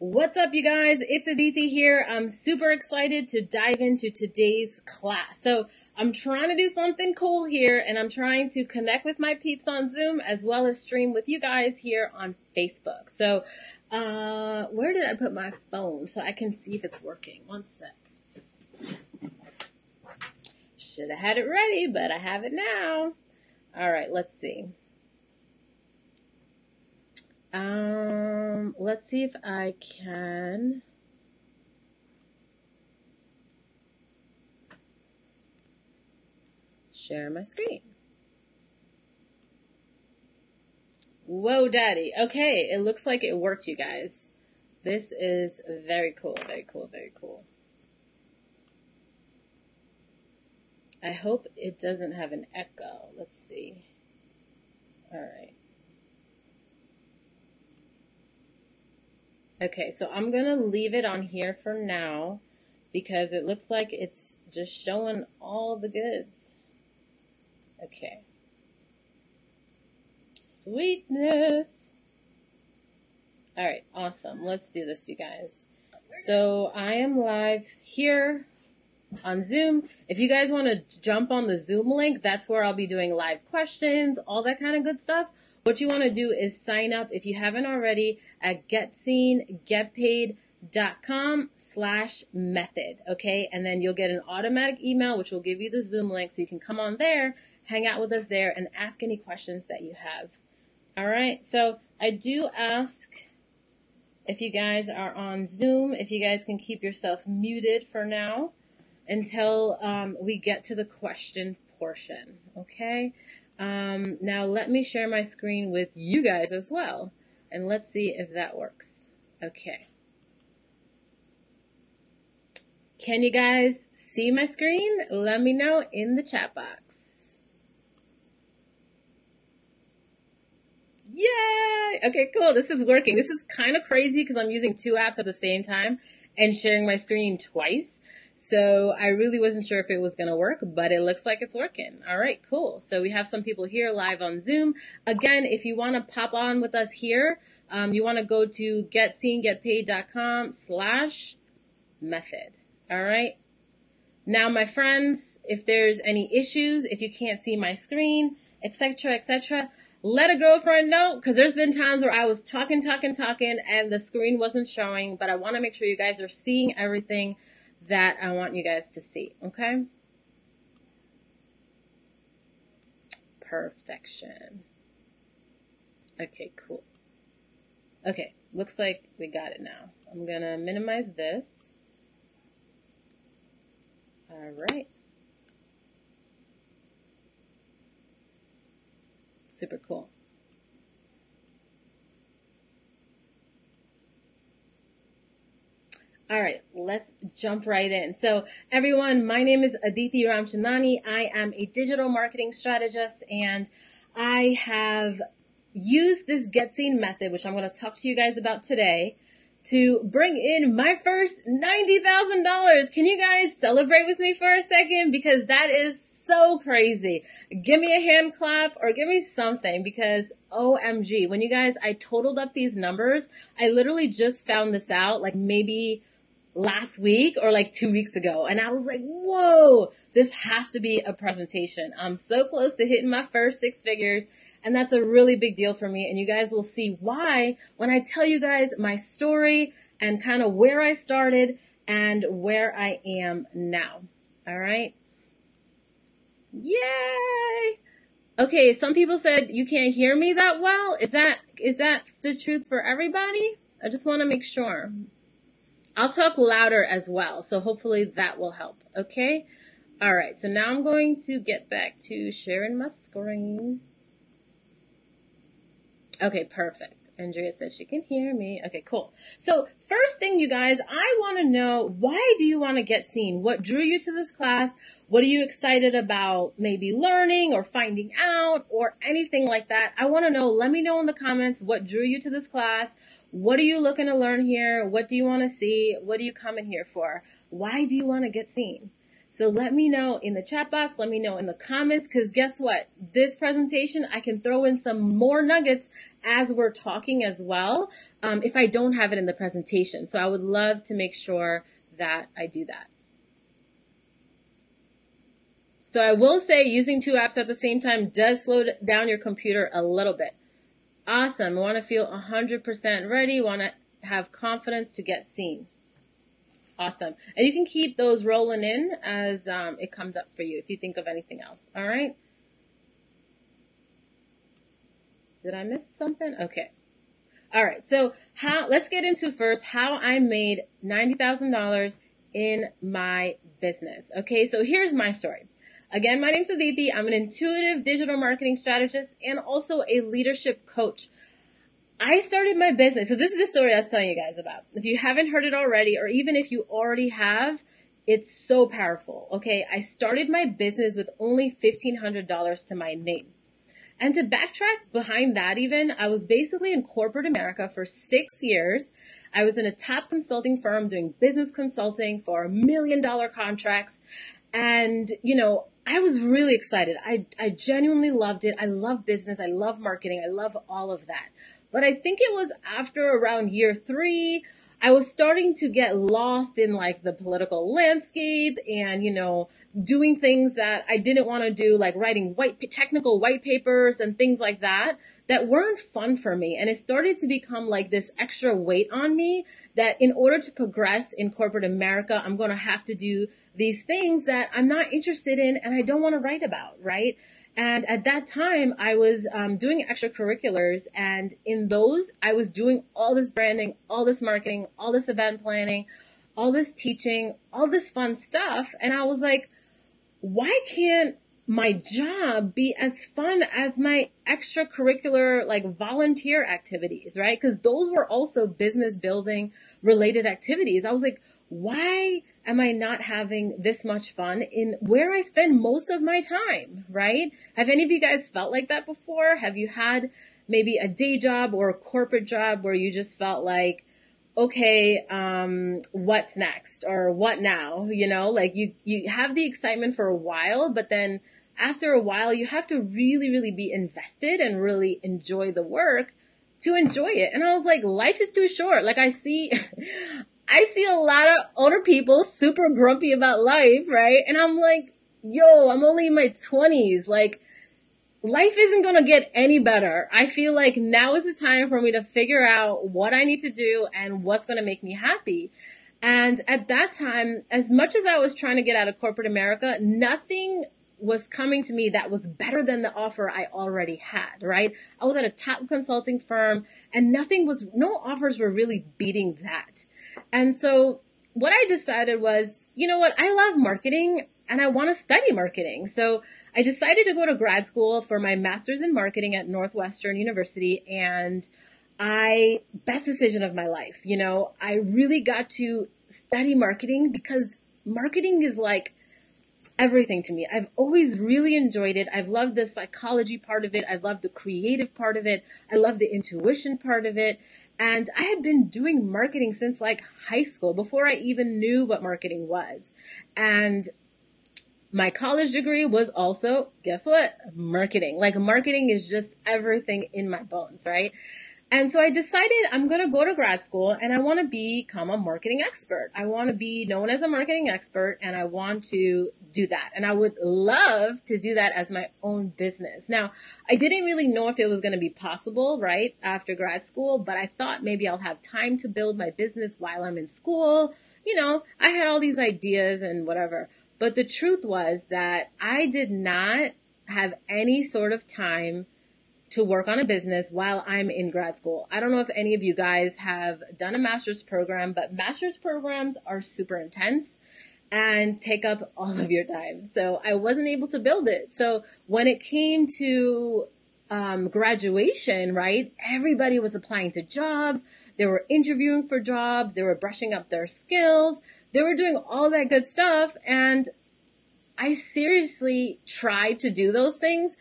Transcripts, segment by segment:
What's up, you guys? It's Aditi here. I'm super excited to dive into today's class. So, I'm trying to do something cool here and I'm trying to connect with my peeps on Zoom as well as stream with you guys here on Facebook. So, uh, where did I put my phone so I can see if it's working? One sec. Should have had it ready, but I have it now. All right, let's see. Um, let's see if I can. Share my screen. Whoa, daddy. Okay, it looks like it worked, you guys. This is very cool, very cool, very cool. I hope it doesn't have an echo. Let's see. All right. Okay, so I'm going to leave it on here for now because it looks like it's just showing all the goods. Okay. Sweetness. All right, awesome. Let's do this, you guys. So I am live here on Zoom. If you guys want to jump on the Zoom link, that's where I'll be doing live questions, all that kind of good stuff. What you want to do is sign up if you haven't already at getseengetpaid.com slash method. Okay. And then you'll get an automatic email, which will give you the Zoom link so you can come on there, hang out with us there and ask any questions that you have. All right. So I do ask if you guys are on Zoom, if you guys can keep yourself muted for now until um, we get to the question portion. Okay. Um, now let me share my screen with you guys as well. And let's see if that works. Okay. Can you guys see my screen? Let me know in the chat box. Yay! Okay, cool. This is working. This is kind of crazy because I'm using two apps at the same time and sharing my screen twice. So I really wasn't sure if it was going to work, but it looks like it's working. All right, cool. So we have some people here live on Zoom. Again, if you want to pop on with us here, um, you want to go to getseengetpaid.com slash method. All right. Now, my friends, if there's any issues, if you can't see my screen, etc., etc., let a girlfriend know because there's been times where I was talking, talking, talking, and the screen wasn't showing. But I want to make sure you guys are seeing everything that I want you guys to see, okay? Perfection. Okay, cool. Okay, looks like we got it now. I'm going to minimize this. All right. Super cool. All right, let's jump right in. So everyone, my name is Aditi Ramchandani. I am a digital marketing strategist and I have used this Get Seen method, which I'm going to talk to you guys about today, to bring in my first $90,000. Can you guys celebrate with me for a second? Because that is so crazy. Give me a hand clap or give me something because OMG, when you guys, I totaled up these numbers, I literally just found this out like maybe last week or like two weeks ago. And I was like, whoa, this has to be a presentation. I'm so close to hitting my first six figures. And that's a really big deal for me. And you guys will see why when I tell you guys my story and kind of where I started and where I am now. All right. Yay. Okay. Some people said you can't hear me that well. Is that, is that the truth for everybody? I just want to make sure. I'll talk louder as well, so hopefully that will help, okay? All right, so now I'm going to get back to sharing my screen. Okay, perfect. Andrea says she can hear me. Okay, cool. So first thing, you guys, I want to know why do you want to get seen? What drew you to this class? What are you excited about maybe learning or finding out or anything like that? I want to know. Let me know in the comments what drew you to this class. What are you looking to learn here? What do you want to see? What are you coming here for? Why do you want to get seen? So let me know in the chat box, let me know in the comments, because guess what? This presentation, I can throw in some more nuggets as we're talking as well, um, if I don't have it in the presentation. So I would love to make sure that I do that. So I will say using two apps at the same time does slow down your computer a little bit. Awesome. Want to feel 100% ready. Want to have confidence to get seen. Awesome. And you can keep those rolling in as um, it comes up for you if you think of anything else. All right. Did I miss something? Okay. All right. So how, let's get into first how I made $90,000 in my business. Okay. So here's my story. Again, my name's Aditi. I'm an intuitive digital marketing strategist and also a leadership coach. I started my business. So this is the story I was telling you guys about. If you haven't heard it already, or even if you already have, it's so powerful. Okay. I started my business with only $1,500 to my name. And to backtrack behind that even, I was basically in corporate America for six years. I was in a top consulting firm doing business consulting for million dollar contracts. And, you know, I was really excited. I, I genuinely loved it. I love business. I love marketing. I love all of that. But I think it was after around year three, I was starting to get lost in like the political landscape and, you know, doing things that I didn't want to do, like writing white, technical white papers and things like that, that weren't fun for me. And it started to become like this extra weight on me that in order to progress in corporate America, I'm going to have to do these things that I'm not interested in and I don't want to write about, right? And at that time, I was um, doing extracurriculars, and in those, I was doing all this branding, all this marketing, all this event planning, all this teaching, all this fun stuff. And I was like, why can't my job be as fun as my extracurricular, like volunteer activities, right? Because those were also business building related activities. I was like, why am I not having this much fun in where I spend most of my time, right? Have any of you guys felt like that before? Have you had maybe a day job or a corporate job where you just felt like, okay, um, what's next or what now? You know, like you, you have the excitement for a while, but then after a while, you have to really, really be invested and really enjoy the work to enjoy it. And I was like, life is too short. Like I see, I see a lot of older people super grumpy about life, right? And I'm like, yo, I'm only in my 20s. Like, life isn't going to get any better. I feel like now is the time for me to figure out what I need to do and what's going to make me happy. And at that time, as much as I was trying to get out of corporate America, nothing was coming to me that was better than the offer I already had, right? I was at a top consulting firm and nothing was, no offers were really beating that. And so what I decided was, you know what? I love marketing and I want to study marketing. So I decided to go to grad school for my master's in marketing at Northwestern University and I, best decision of my life. You know, I really got to study marketing because marketing is like everything to me. I've always really enjoyed it. I've loved the psychology part of it. I love the creative part of it. I love the intuition part of it. And I had been doing marketing since like high school before I even knew what marketing was. And my college degree was also, guess what? Marketing. Like marketing is just everything in my bones, right? And so I decided I'm going to go to grad school and I want to become a marketing expert. I want to be known as a marketing expert and I want to do that. And I would love to do that as my own business. Now, I didn't really know if it was going to be possible, right, after grad school, but I thought maybe I'll have time to build my business while I'm in school. You know, I had all these ideas and whatever. But the truth was that I did not have any sort of time to work on a business while I'm in grad school. I don't know if any of you guys have done a master's program, but master's programs are super intense and take up all of your time. So I wasn't able to build it. So when it came to um, graduation, right, everybody was applying to jobs. They were interviewing for jobs. They were brushing up their skills. They were doing all that good stuff. And I seriously tried to do those things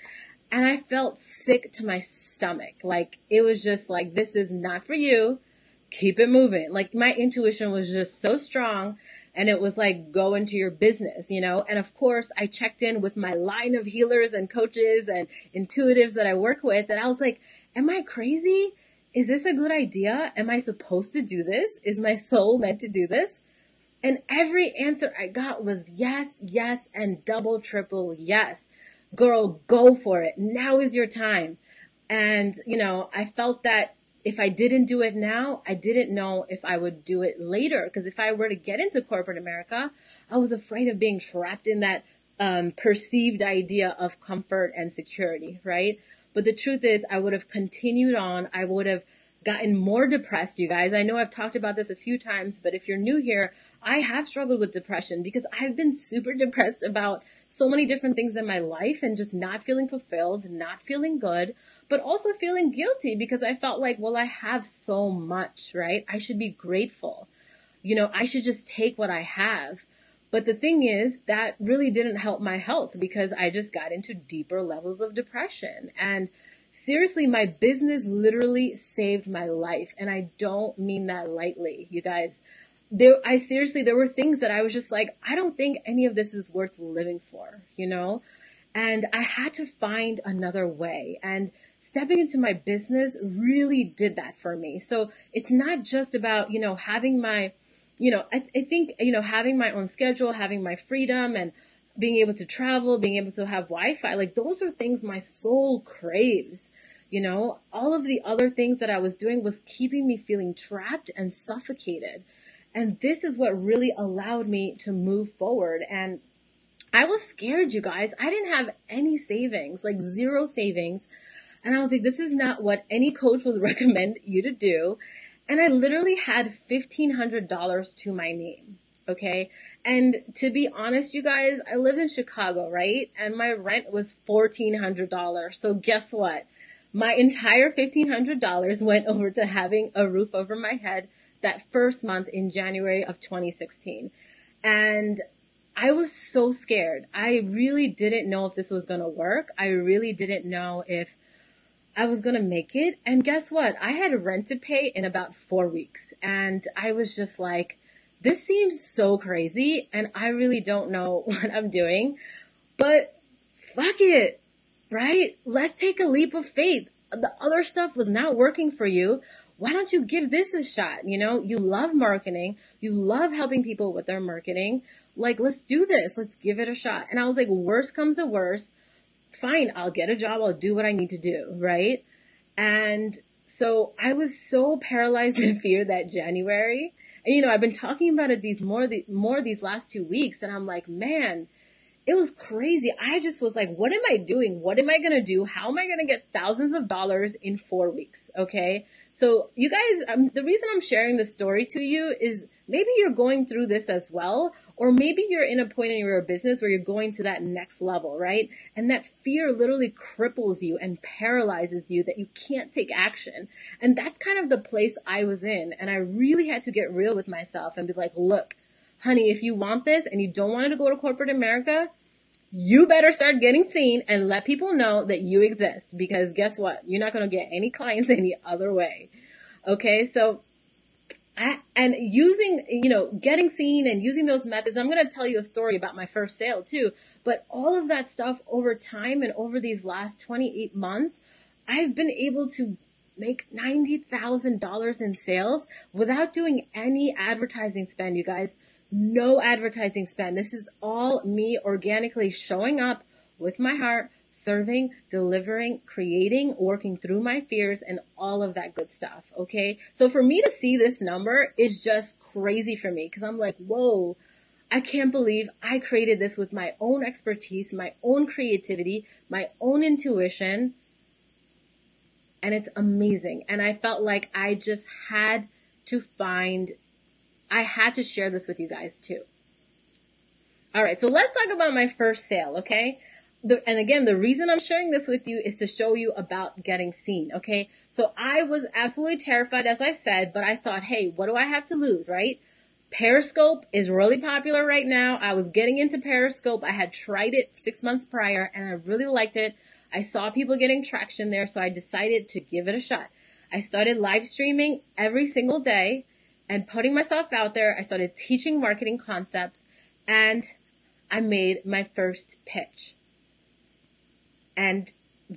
and I felt sick to my stomach. Like it was just like, this is not for you. Keep it moving. Like my intuition was just so strong. and it was like go into your business, you know? And of course, I checked in with my line of healers and coaches and intuitives that I work with and I was like, am I crazy? Is this a good idea? Am I supposed to do this? Is my soul meant to do this? And every answer I got was yes, yes, and double, triple yes. Girl, go for it. Now is your time. And, you know, I felt that if I didn't do it now, I didn't know if I would do it later. Because if I were to get into corporate America, I was afraid of being trapped in that um, perceived idea of comfort and security, right? But the truth is, I would have continued on. I would have gotten more depressed, you guys. I know I've talked about this a few times, but if you're new here, I have struggled with depression because I've been super depressed about so many different things in my life and just not feeling fulfilled, not feeling good, but also feeling guilty because I felt like, well, I have so much, right? I should be grateful. You know, I should just take what I have. But the thing is, that really didn't help my health because I just got into deeper levels of depression. And seriously, my business literally saved my life. And I don't mean that lightly, you guys. There, I seriously, there were things that I was just like, I don't think any of this is worth living for, you know? And I had to find another way. And stepping into my business really did that for me. So it's not just about, you know, having my, you know, I, I think, you know, having my own schedule, having my freedom and being able to travel, being able to have Wi-Fi, like those are things my soul craves. You know, all of the other things that I was doing was keeping me feeling trapped and suffocated. And this is what really allowed me to move forward. And I was scared, you guys. I didn't have any savings, like zero savings. And I was like, this is not what any coach would recommend you to do. And I literally had $1,500 to my name. Okay. And to be honest, you guys, I lived in Chicago, right? And my rent was $1,400. So guess what? My entire $1,500 went over to having a roof over my head that first month in January of 2016. And I was so scared. I really didn't know if this was going to work. I really didn't know if I was going to make it. And guess what? I had rent to pay in about four weeks. And I was just like, this seems so crazy. And I really don't know what I'm doing, but fuck it, right? Let's take a leap of faith. The other stuff was not working for you. Why don't you give this a shot? You know, you love marketing. You love helping people with their marketing. Like, let's do this. Let's give it a shot. And I was like, worst comes to worst fine, I'll get a job, I'll do what I need to do, right? And so I was so paralyzed in fear that January. And you know, I've been talking about it these more the, more these last two weeks, and I'm like, man, it was crazy. I just was like, what am I doing? What am I gonna do? How am I gonna get thousands of dollars in four weeks? Okay, so you guys, um, the reason I'm sharing this story to you is maybe you're going through this as well, or maybe you're in a point in your business where you're going to that next level, right? And that fear literally cripples you and paralyzes you that you can't take action. And that's kind of the place I was in. And I really had to get real with myself and be like, look, honey, if you want this and you don't want to go to corporate America, you better start getting seen and let people know that you exist because guess what? You're not going to get any clients any other way. Okay. So I, and using, you know, getting seen and using those methods, I'm going to tell you a story about my first sale too. But all of that stuff over time and over these last 28 months, I've been able to make $90,000 in sales without doing any advertising spend, you guys. No advertising spend. This is all me organically showing up with my heart, serving, delivering, creating, working through my fears and all of that good stuff. Okay. So for me to see this number is just crazy for me because I'm like, whoa, I can't believe I created this with my own expertise, my own creativity, my own intuition. And it's amazing. And I felt like I just had to find, I had to share this with you guys too. All right. So let's talk about my first sale. Okay the, and again, the reason I'm sharing this with you is to show you about getting seen. Okay. So I was absolutely terrified, as I said, but I thought, hey, what do I have to lose, right? Periscope is really popular right now. I was getting into Periscope. I had tried it six months prior and I really liked it. I saw people getting traction there, so I decided to give it a shot. I started live streaming every single day and putting myself out there. I started teaching marketing concepts and I made my first pitch. And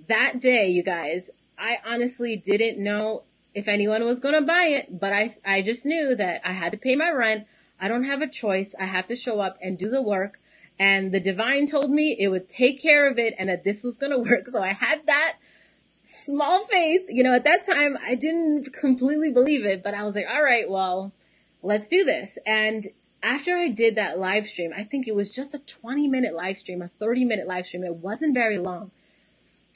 that day, you guys, I honestly didn't know if anyone was going to buy it, but I, I just knew that I had to pay my rent. I don't have a choice. I have to show up and do the work. And the divine told me it would take care of it and that this was going to work. So I had that small faith. You know, at that time, I didn't completely believe it, but I was like, all right, well, let's do this. And after I did that live stream, I think it was just a 20 minute live stream, a 30 minute live stream. It wasn't very long.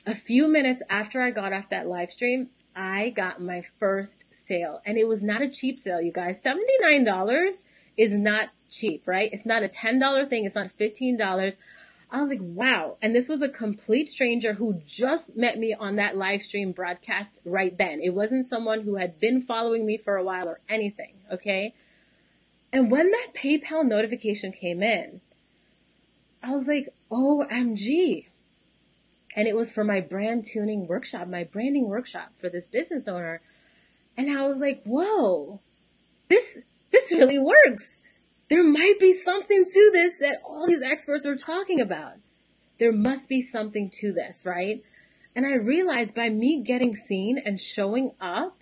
A few minutes after I got off that live stream, I got my first sale and it was not a cheap sale, you guys. $79 is not cheap, right? It's not a $10 thing. It's not $15. I was like, wow. And this was a complete stranger who just met me on that live stream broadcast right then. It wasn't someone who had been following me for a while or anything. Okay. And when that PayPal notification came in, I was like, OMG. And it was for my brand tuning workshop, my branding workshop for this business owner. And I was like, whoa, this, this really works there might be something to this that all these experts are talking about. There must be something to this, right? And I realized by me getting seen and showing up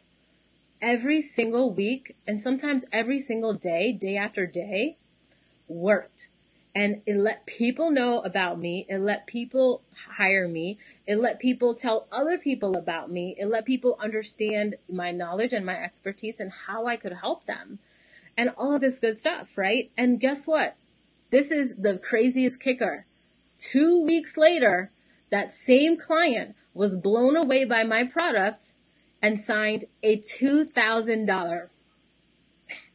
every single week and sometimes every single day, day after day, worked. And it let people know about me. It let people hire me. It let people tell other people about me. It let people understand my knowledge and my expertise and how I could help them and all of this good stuff, right? And guess what? This is the craziest kicker. Two weeks later, that same client was blown away by my product and signed a $2,000.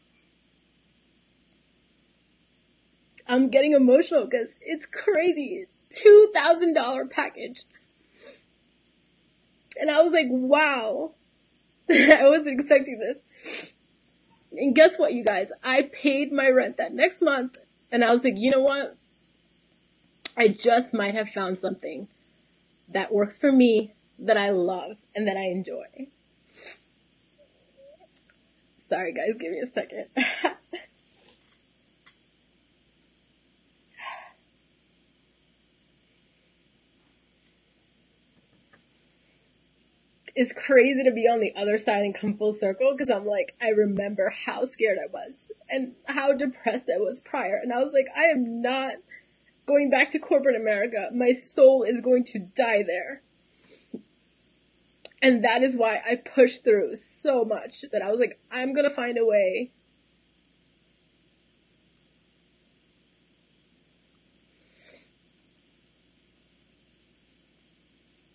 I'm getting emotional because it's crazy. $2,000 package. And I was like, wow. I wasn't expecting this. And guess what, you guys? I paid my rent that next month, and I was like, you know what? I just might have found something that works for me, that I love, and that I enjoy. Sorry, guys, give me a second. it's crazy to be on the other side and come full circle because I'm like, I remember how scared I was and how depressed I was prior. And I was like, I am not going back to corporate America. My soul is going to die there. And that is why I pushed through so much that I was like, I'm going to find a way.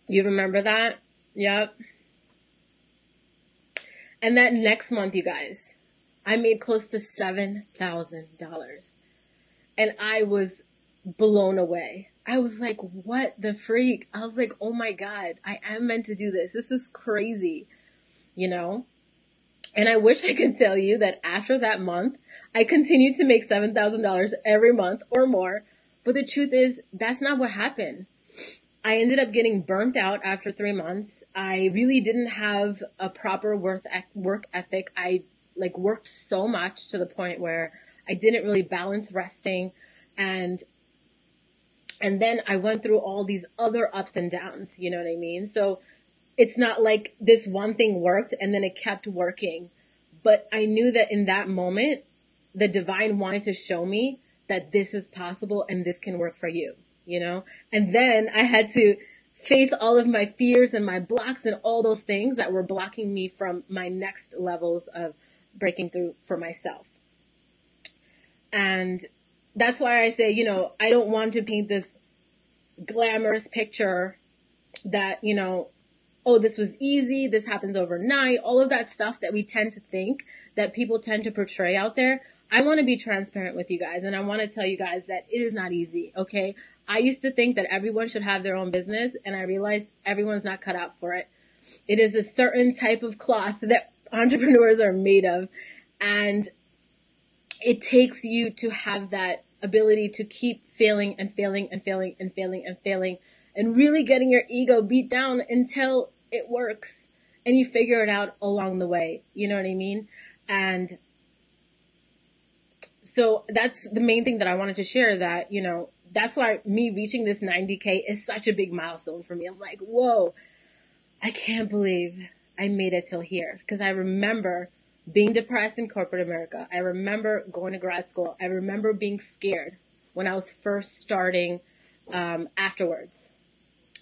You remember that? Yep. And that next month, you guys, I made close to $7,000. And I was blown away. I was like, what the freak? I was like, oh my God, I am meant to do this. This is crazy, you know? And I wish I could tell you that after that month, I continued to make $7,000 every month or more. But the truth is, that's not what happened. I ended up getting burnt out after three months. I really didn't have a proper work work ethic. I like worked so much to the point where I didn't really balance resting and and then I went through all these other ups and downs, you know what I mean? So it's not like this one thing worked and then it kept working. But I knew that in that moment, the divine wanted to show me that this is possible and this can work for you you know? And then I had to face all of my fears and my blocks and all those things that were blocking me from my next levels of breaking through for myself. And that's why I say, you know, I don't want to paint this glamorous picture that, you know, oh, this was easy, this happens overnight, all of that stuff that we tend to think that people tend to portray out there. I want to be transparent with you guys and I want to tell you guys that it is not easy, okay? I used to think that everyone should have their own business, and I realized everyone's not cut out for it. It is a certain type of cloth that entrepreneurs are made of, and it takes you to have that ability to keep failing and failing and failing and failing and failing and really getting your ego beat down until it works and you figure it out along the way. You know what I mean? And so that's the main thing that I wanted to share that, you know, that's why me reaching this 90K is such a big milestone for me. I'm like, whoa, I can't believe I made it till here. Cause I remember being depressed in corporate America. I remember going to grad school. I remember being scared when I was first starting um, afterwards.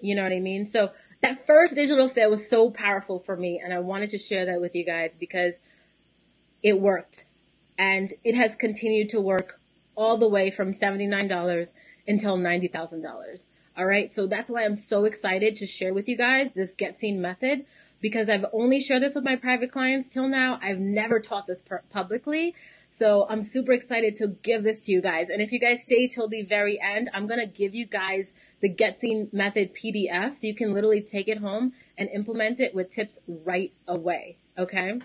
You know what I mean? So that first digital sale was so powerful for me, and I wanted to share that with you guys because it worked. And it has continued to work all the way from $79 until $90,000. All right. So that's why I'm so excited to share with you guys this get seen method because I've only shared this with my private clients till now. I've never taught this publicly. So I'm super excited to give this to you guys. And if you guys stay till the very end, I'm going to give you guys the Get Seen Method PDF so you can literally take it home and implement it with tips right away. Okay?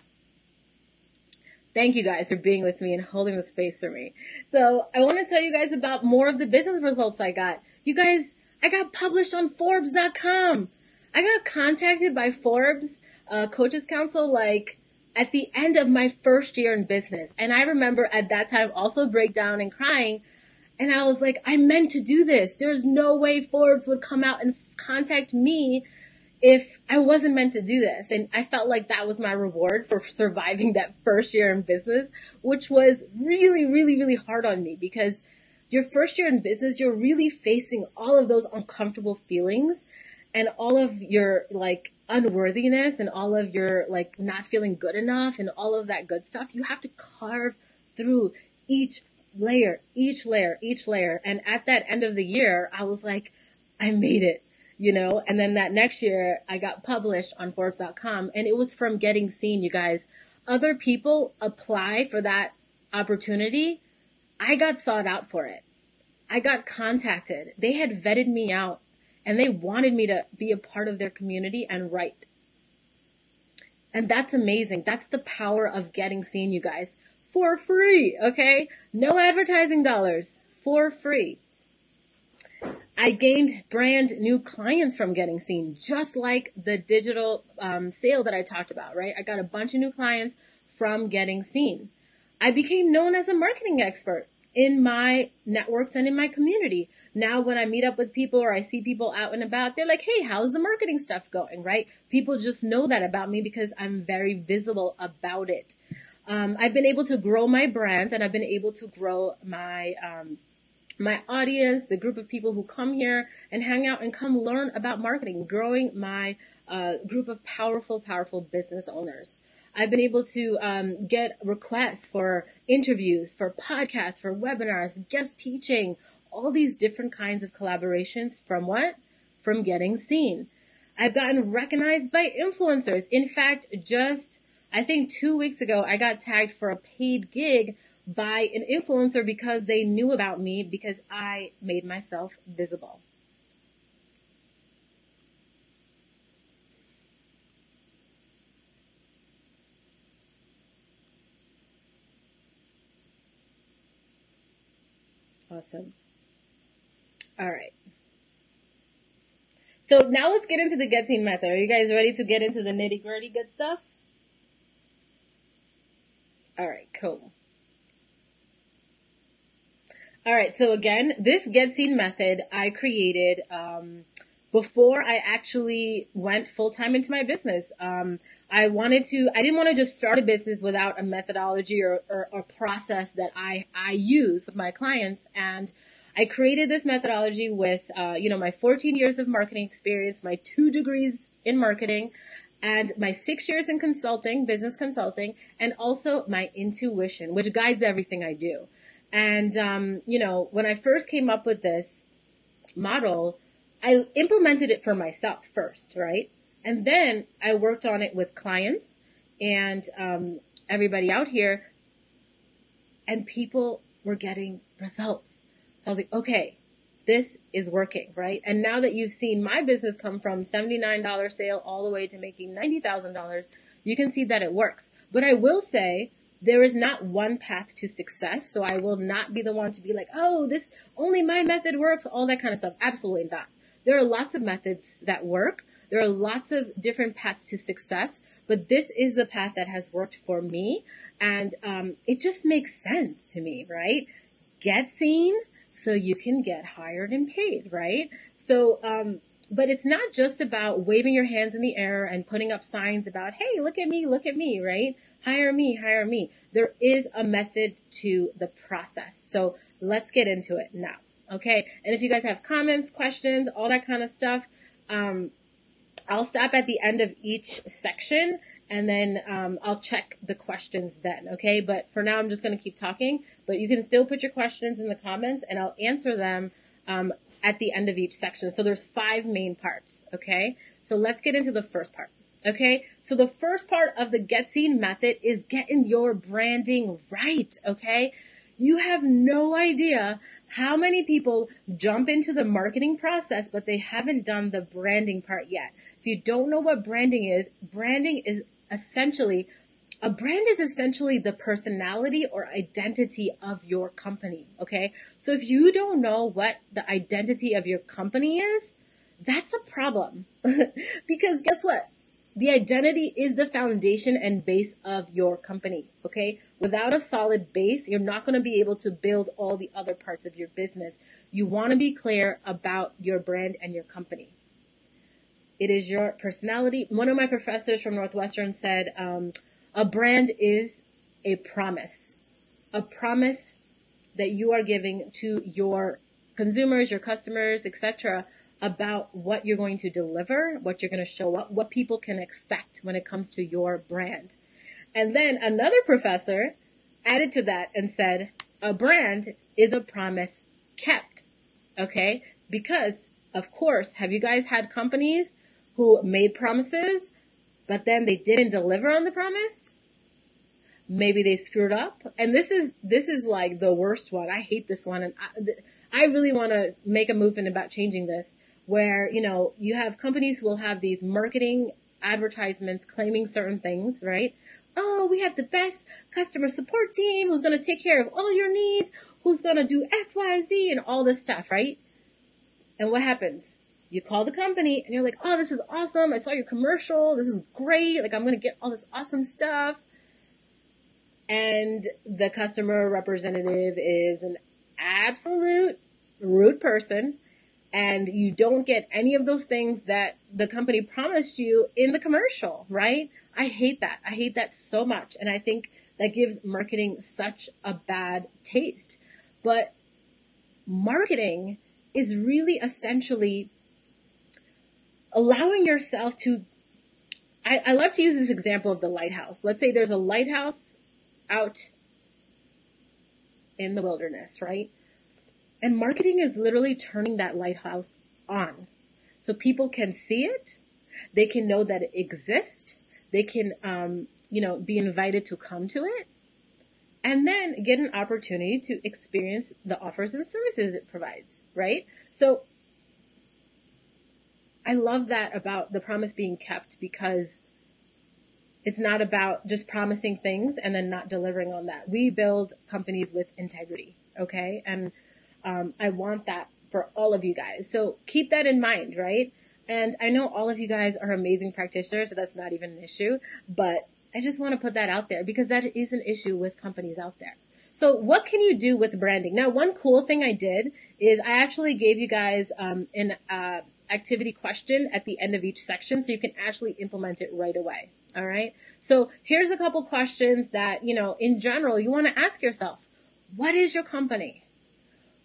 Thank you guys for being with me and holding the space for me. So I want to tell you guys about more of the business results I got. You guys, I got published on Forbes.com. I got contacted by Forbes uh, Coaches Council like at the end of my first year in business. And I remember at that time also break down and crying. And I was like, I meant to do this. There's no way Forbes would come out and contact me if I wasn't meant to do this. And I felt like that was my reward for surviving that first year in business, which was really, really, really hard on me because your first year in business, you're really facing all of those uncomfortable feelings and all of your like unworthiness and all of your like not feeling good enough and all of that good stuff, you have to carve through each layer, each layer, each layer. And at that end of the year, I was like, I made it, you know? And then that next year I got published on Forbes.com and it was from getting seen, you guys. Other people apply for that opportunity. I got sought out for it. I got contacted. They had vetted me out and they wanted me to be a part of their community and write. And that's amazing. That's the power of getting seen, you guys, for free. Okay. No advertising dollars for free. I gained brand new clients from getting seen, just like the digital um, sale that I talked about, right? I got a bunch of new clients from getting seen. I became known as a marketing expert in my networks and in my community. Now, when I meet up with people or I see people out and about, they're like, Hey, how's the marketing stuff going? Right? People just know that about me because I'm very visible about it. Um, I've been able to grow my brand and I've been able to grow my, um, my audience, the group of people who come here and hang out and come learn about marketing, growing my uh, group of powerful, powerful business owners. I've been able to um, get requests for interviews, for podcasts, for webinars, guest teaching, all these different kinds of collaborations from what? From getting seen. I've gotten recognized by influencers. In fact, just I think two weeks ago, I got tagged for a paid gig by an influencer because they knew about me because I made myself visible. Awesome. All right. So now let's get into the get seen method. Are you guys ready to get into the nitty gritty good stuff? All right, cool. All right, so again, this get seen method I created um, before I actually went full time into my business. Um, I wanted to, I didn't want to just start a business without a methodology or, or, process that I, I use with my clients. And I created this methodology with, uh, you know, my 14 years of marketing experience, my two degrees in marketing, and my six years in consulting, business consulting, and also my intuition, which guides everything I do. And, um, you know, when I first came up with this model, I implemented it for myself first, right? And then I worked on it with clients and um, everybody out here, and people were getting results. So I was like, okay, this is working, right? And now that you've seen my business come from $79 sale all the way to making $90,000, you can see that it works. But I will say there is not one path to success. So I will not be the one to be like, oh, this only my method works, all that kind of stuff. Absolutely not. There are lots of methods that work. There are lots of different paths to success, but this is the path that has worked for me. And, um, it just makes sense to me, right? Get seen so you can get hired and paid, right? So, um, but it's not just about waving your hands in the air and putting up signs about, hey, look at me, look at me, right? Hire me, hire me. There is a method to the process. So let's get into it now. Okay. And if you guys have comments, questions, all that kind of stuff, um, I'll stop at the end of each section and then um, I'll check the questions then. Okay. But for now, I'm just going to keep talking, but you can still put your questions in the comments and I'll answer them um, at the end of each section. So there's five main parts. Okay. So let's get into the first part. Okay. So the first part of the get seen method is getting your branding right. Okay. You have no idea how many people jump into the marketing process, but they haven't done the branding part yet. If you don't know what branding is, branding is essentially a brand is essentially the personality or identity of your company. Okay. So if you don't know what the identity of your company is, that's a problem. because guess what? The identity is the foundation and base of your company. Okay. Without a solid base, you're not going to be able to build all the other parts of your business. You want to be clear about your brand and your company. It is your personality. One of my professors from Northwestern said, um, a brand is a promise, a promise that you are giving to your consumers, your customers, etc., about what you're going to deliver, what you're going to show up, what people can expect when it comes to your brand. And then another professor added to that and said, a brand is a promise kept. Okay. Because of course, have you guys had companies who made promises, but then they didn't deliver on the promise? Maybe they screwed up. And this is, this is like the worst one. I hate this one. And I, I really want to make a movement about changing this where, you know, you have companies who will have these marketing advertisements claiming certain things, right? oh, we have the best customer support team who's going to take care of all your needs, who's going to do X, Y, Z, and all this stuff, right? And what happens? You call the company and you're like, oh, this is awesome. I saw your commercial. This is great. Like, I'm going to get all this awesome stuff. And the customer representative is an absolute rude person and you don't get any of those things that the company promised you in the commercial, right? I hate that. I hate that so much. And I think that gives marketing such a bad taste. But marketing is really essentially allowing yourself to. I, I love to use this example of the lighthouse. Let's say there's a lighthouse out in the wilderness, right? And marketing is literally turning that lighthouse on. So people can see it, they can know that it exists, they can, um, you know, be invited to come to it and then get an opportunity to experience the offers and services it provides, right? So I love that about the promise being kept because it's not about just promising things and then not delivering on that. We build companies with integrity, okay? And um, I want that for all of you guys. So keep that in mind, right? And I know all of you guys are amazing practitioners, so that's not even an issue, but I just want to put that out there because that is an issue with companies out there. So what can you do with branding? Now, one cool thing I did is I actually gave you guys um, an uh, activity question at the end of each section so you can actually implement it right away. All right. So here's a couple questions that, you know, in general, you want to ask yourself. What is your company?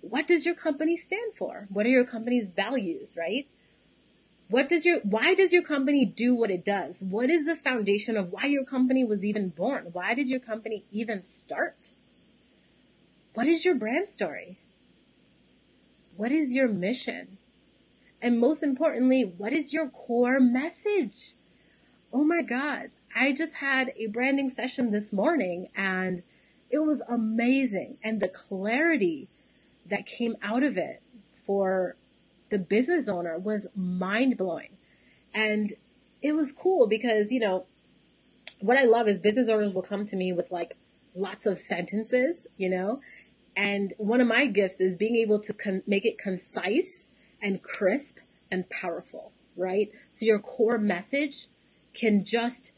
What does your company stand for? What are your company's values, right? What does your, why does your company do what it does? What is the foundation of why your company was even born? Why did your company even start? What is your brand story? What is your mission? And most importantly, what is your core message? Oh my God. I just had a branding session this morning and it was amazing. And the clarity that came out of it for the business owner was mind blowing. And it was cool because, you know, what I love is business owners will come to me with like lots of sentences, you know, and one of my gifts is being able to con- make it concise and crisp and powerful, right? So your core message can just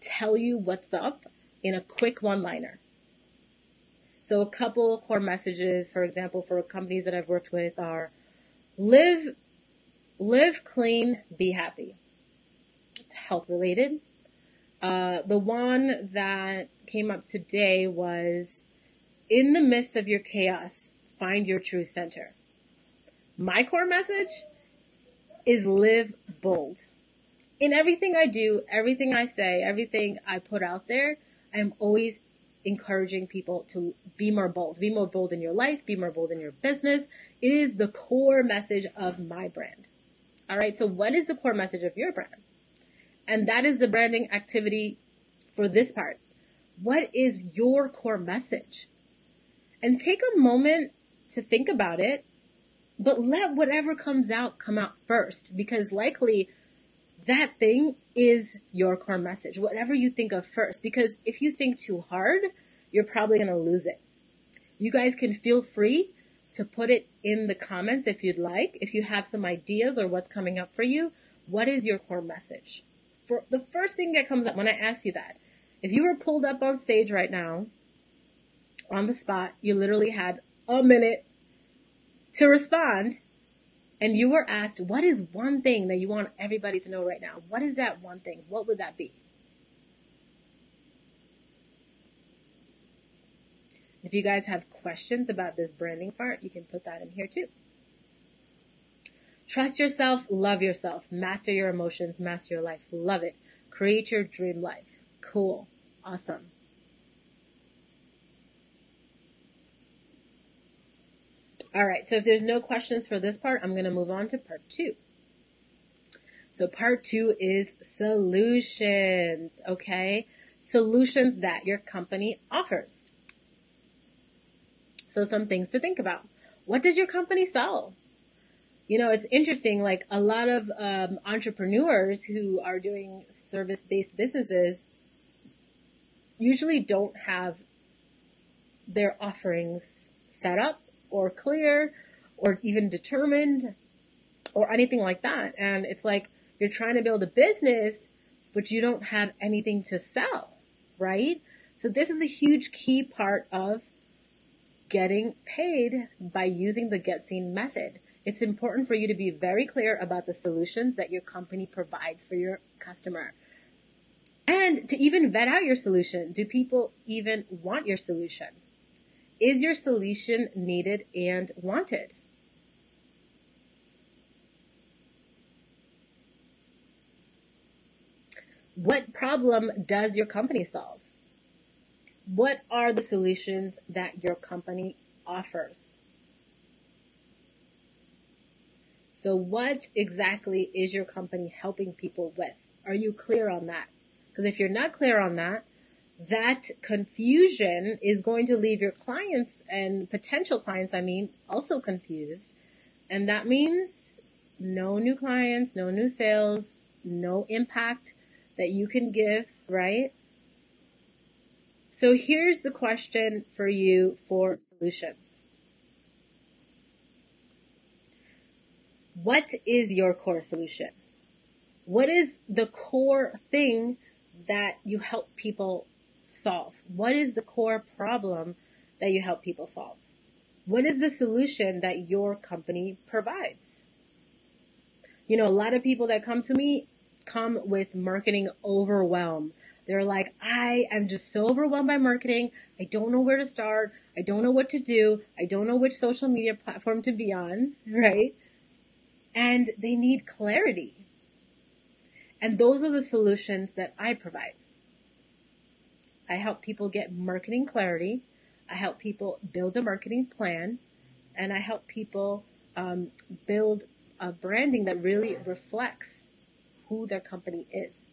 tell you what's up in a quick one liner. So a couple core messages, for example, for companies that I've worked with are live, live clean, be happy. It's health related. Uh, the one that came up today was in the midst of your chaos, find your true center. My core message is live bold. In everything I do, everything I say, everything I put out there, I'm always encouraging people to be more bold. Be more bold in your life, be more bold in your business. It is the core message of my brand. All right. So what is the core message of your brand? And that is the branding activity for this part. What is your core message? And take a moment to think about it, but let whatever comes out come out first because likely that thing is your core message, whatever you think of first. Because if you think too hard, you're probably going to lose it. You guys can feel free to put it in the comments if you'd like. If you have some ideas or what's coming up for you, what is your core message? For the first thing that comes up when I ask you that, if you were pulled up on stage right now, on the spot, you literally had a minute to respond and you were asked, what is one thing that you want everybody to know right now? What is that one thing? What would that be? If you guys have questions about this branding part, you can put that in here too. Trust yourself, love yourself, master your emotions, master your life. Love it. Create your dream life. Cool. Awesome. All right, so if there's no questions for this part, I'm going to move on to part two. So part two is solutions, okay? Solutions that your company offers. So some things to think about. What does your company sell? You know, it's interesting, like a lot of um, entrepreneurs who are doing service-based businesses usually don't have their offerings set up or clear or even determined or anything like that. And it's like you're trying to build a business, but you don't have anything to sell, right? So this is a huge key part of getting paid by using the Get Seen method. It's important for you to be very clear about the solutions that your company provides for your customer. And to even vet out your solution. Do people even want your solution? Is your solution needed and wanted? What problem does your company solve? What are the solutions that your company offers? So what exactly is your company helping people with? Are you clear on that? Because if you're not clear on that, that confusion is going to leave your clients and potential clients, I mean, also confused. And that means no new clients, no new sales, no impact that you can give, right? So here's the question for you for solutions. What is your core solution? What is the core thing that you help people solve? What is the core problem that you help people solve? What is the solution that your company provides? You know, a lot of people that come to me come with marketing overwhelm. They're like, I am just so overwhelmed by marketing. I don't know where to start. I don't know what to do. I don't know which social media platform to be on, right? And they need clarity. And those are the solutions that I provide. I help people get marketing clarity. I help people build a marketing plan, and I help people um, build a branding that really reflects who their company is.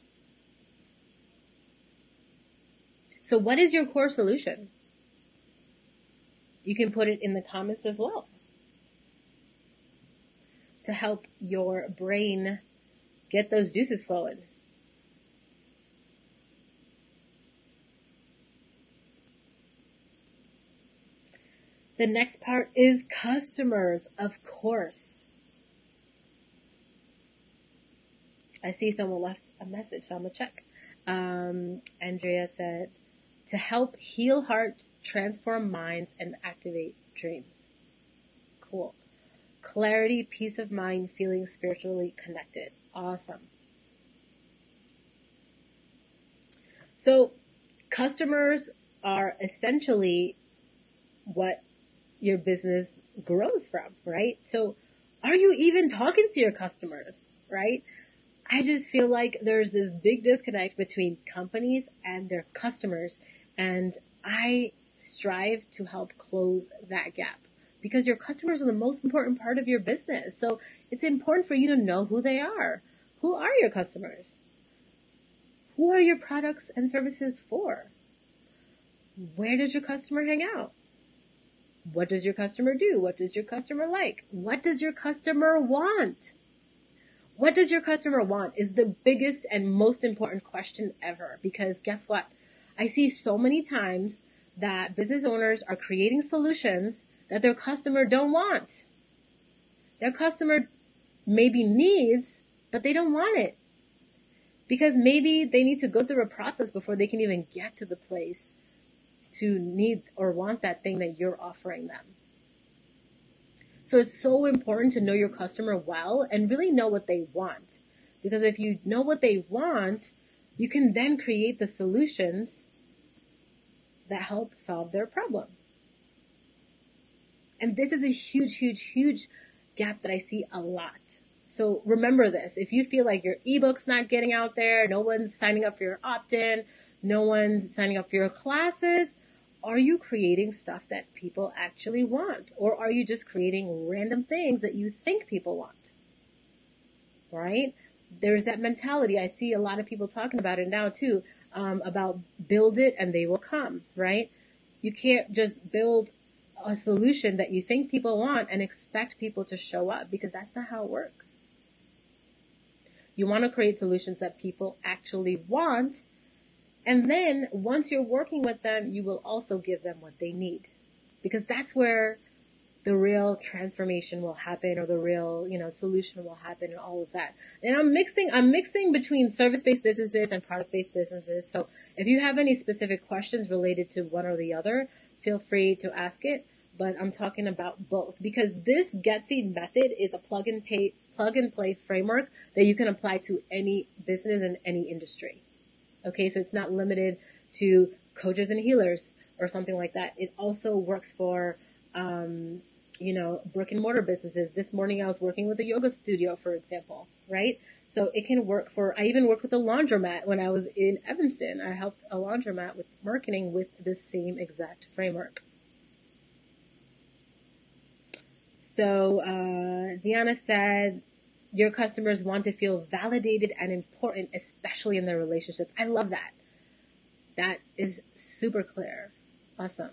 So, what is your core solution? You can put it in the comments as well to help your brain get those juices flowing. The next part is customers, of course. I see someone left a message, so I'm gonna check. Um, Andrea said, to help heal hearts, transform minds, and activate dreams. Cool. Clarity, peace of mind, feeling spiritually connected. Awesome. So, customers are essentially what your business grows from, right? So, are you even talking to your customers, right? I just feel like there's this big disconnect between companies and their customers, and I strive to help close that gap because your customers are the most important part of your business. So it's important for you to know who they are. Who are your customers? Who are your products and services for? Where does your customer hang out? What does your customer do? What does your customer like? What does your customer want? What does your customer want is the biggest and most important question ever because guess what? I see so many times that business owners are creating solutions that their customer don't want. Their customer maybe needs, but they don't want it. Because maybe they need to go through a process before they can even get to the place to need or want that thing that you're offering them. So it's so important to know your customer well and really know what they want. Because if you know what they want, you can then create the solutions that help solve their problem. And this is a huge, huge, huge gap that I see a lot. So remember this. If you feel like your ebook's not getting out there, no one's signing up for your opt-in, no one's signing up for your classes, are you creating stuff that people actually want? Or are you just creating random things that you think people want? Right? There's that mentality. I see a lot of people talking about it now too, um, about build it and they will come, right? You can't just build a solution that you think people want and expect people to show up because that's not how it works. You want to create solutions that people actually want. And then once you're working with them, you will also give them what they need because that's where the real transformation will happen or the real, you know, solution will happen and all of that. And I'm mixing, I'm mixing between service-based businesses and product-based businesses. So if you have any specific questions related to one or the other, feel free to ask it. But I'm talking about both because this GetSeen method is a plug and pay, plug and play framework that you can apply to any business in any industry. Okay. So it's not limited to coaches and healers or something like that. It also works for, um, you know, brick and mortar businesses. This morning I was working with a yoga studio, for example, right? So it can work for, I even worked with a laundromat when I was in Evanston. I helped a laundromat with marketing with the same exact framework. So, uh, Deanna said, your customers want to feel validated and important, especially in their relationships. I love that. That is super clear. Awesome.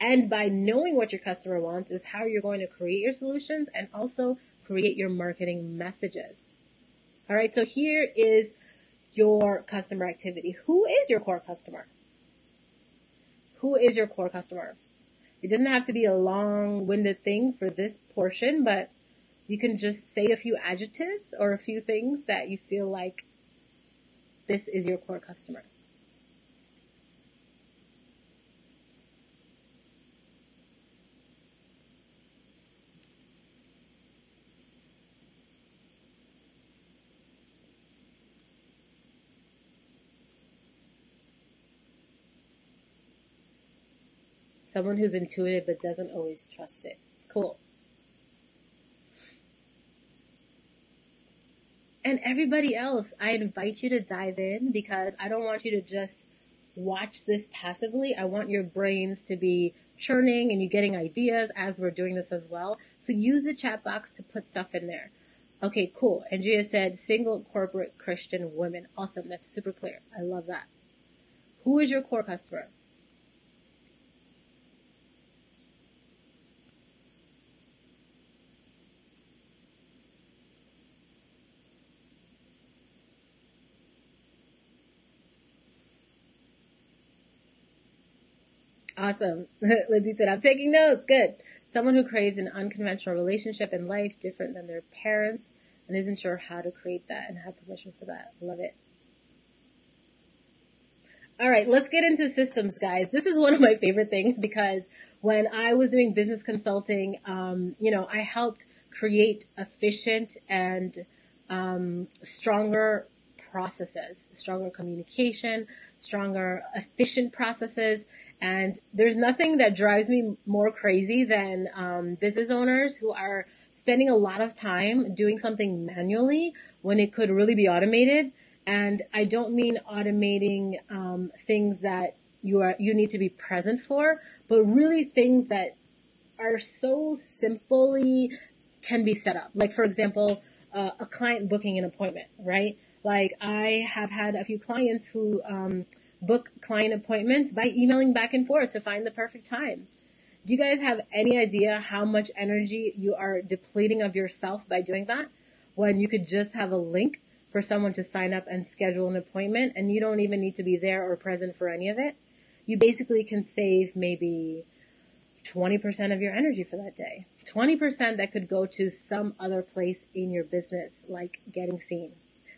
And by knowing what your customer wants is how you're going to create your solutions and also create your marketing messages. All right. So here is your customer activity. Who is your core customer? Who is your core customer? It doesn't have to be a long winded thing for this portion, but you can just say a few adjectives or a few things that you feel like this is your core customer. Someone who's intuitive but doesn't always trust it. Cool. And everybody else, I invite you to dive in because I don't want you to just watch this passively. I want your brains to be churning and you getting ideas as we're doing this as well. So use the chat box to put stuff in there. Okay, cool. Andrea said single corporate Christian women. Awesome. That's super clear. I love that. Who is your core customer? Awesome. Lindsay said, I'm taking notes. Good. Someone who craves an unconventional relationship in life different than their parents and isn't sure how to create that and have permission for that. Love it. All right, let's get into systems, guys. This is one of my favorite things because when I was doing business consulting, um, you know, I helped create efficient and um, stronger processes, stronger communication, stronger, efficient processes. And there's nothing that drives me more crazy than um, business owners who are spending a lot of time doing something manually when it could really be automated and I don't mean automating um, things that you are you need to be present for, but really things that are so simply can be set up. Like for example, uh, a client booking an appointment, right? Like I have had a few clients who um, book client appointments by emailing back and forth to find the perfect time. Do you guys have any idea how much energy you are depleting of yourself by doing that? When you could just have a link for someone to sign up and schedule an appointment and you don't even need to be there or present for any of it. You basically can save maybe 20% of your energy for that day. 20% that could go to some other place in your business, like getting seen,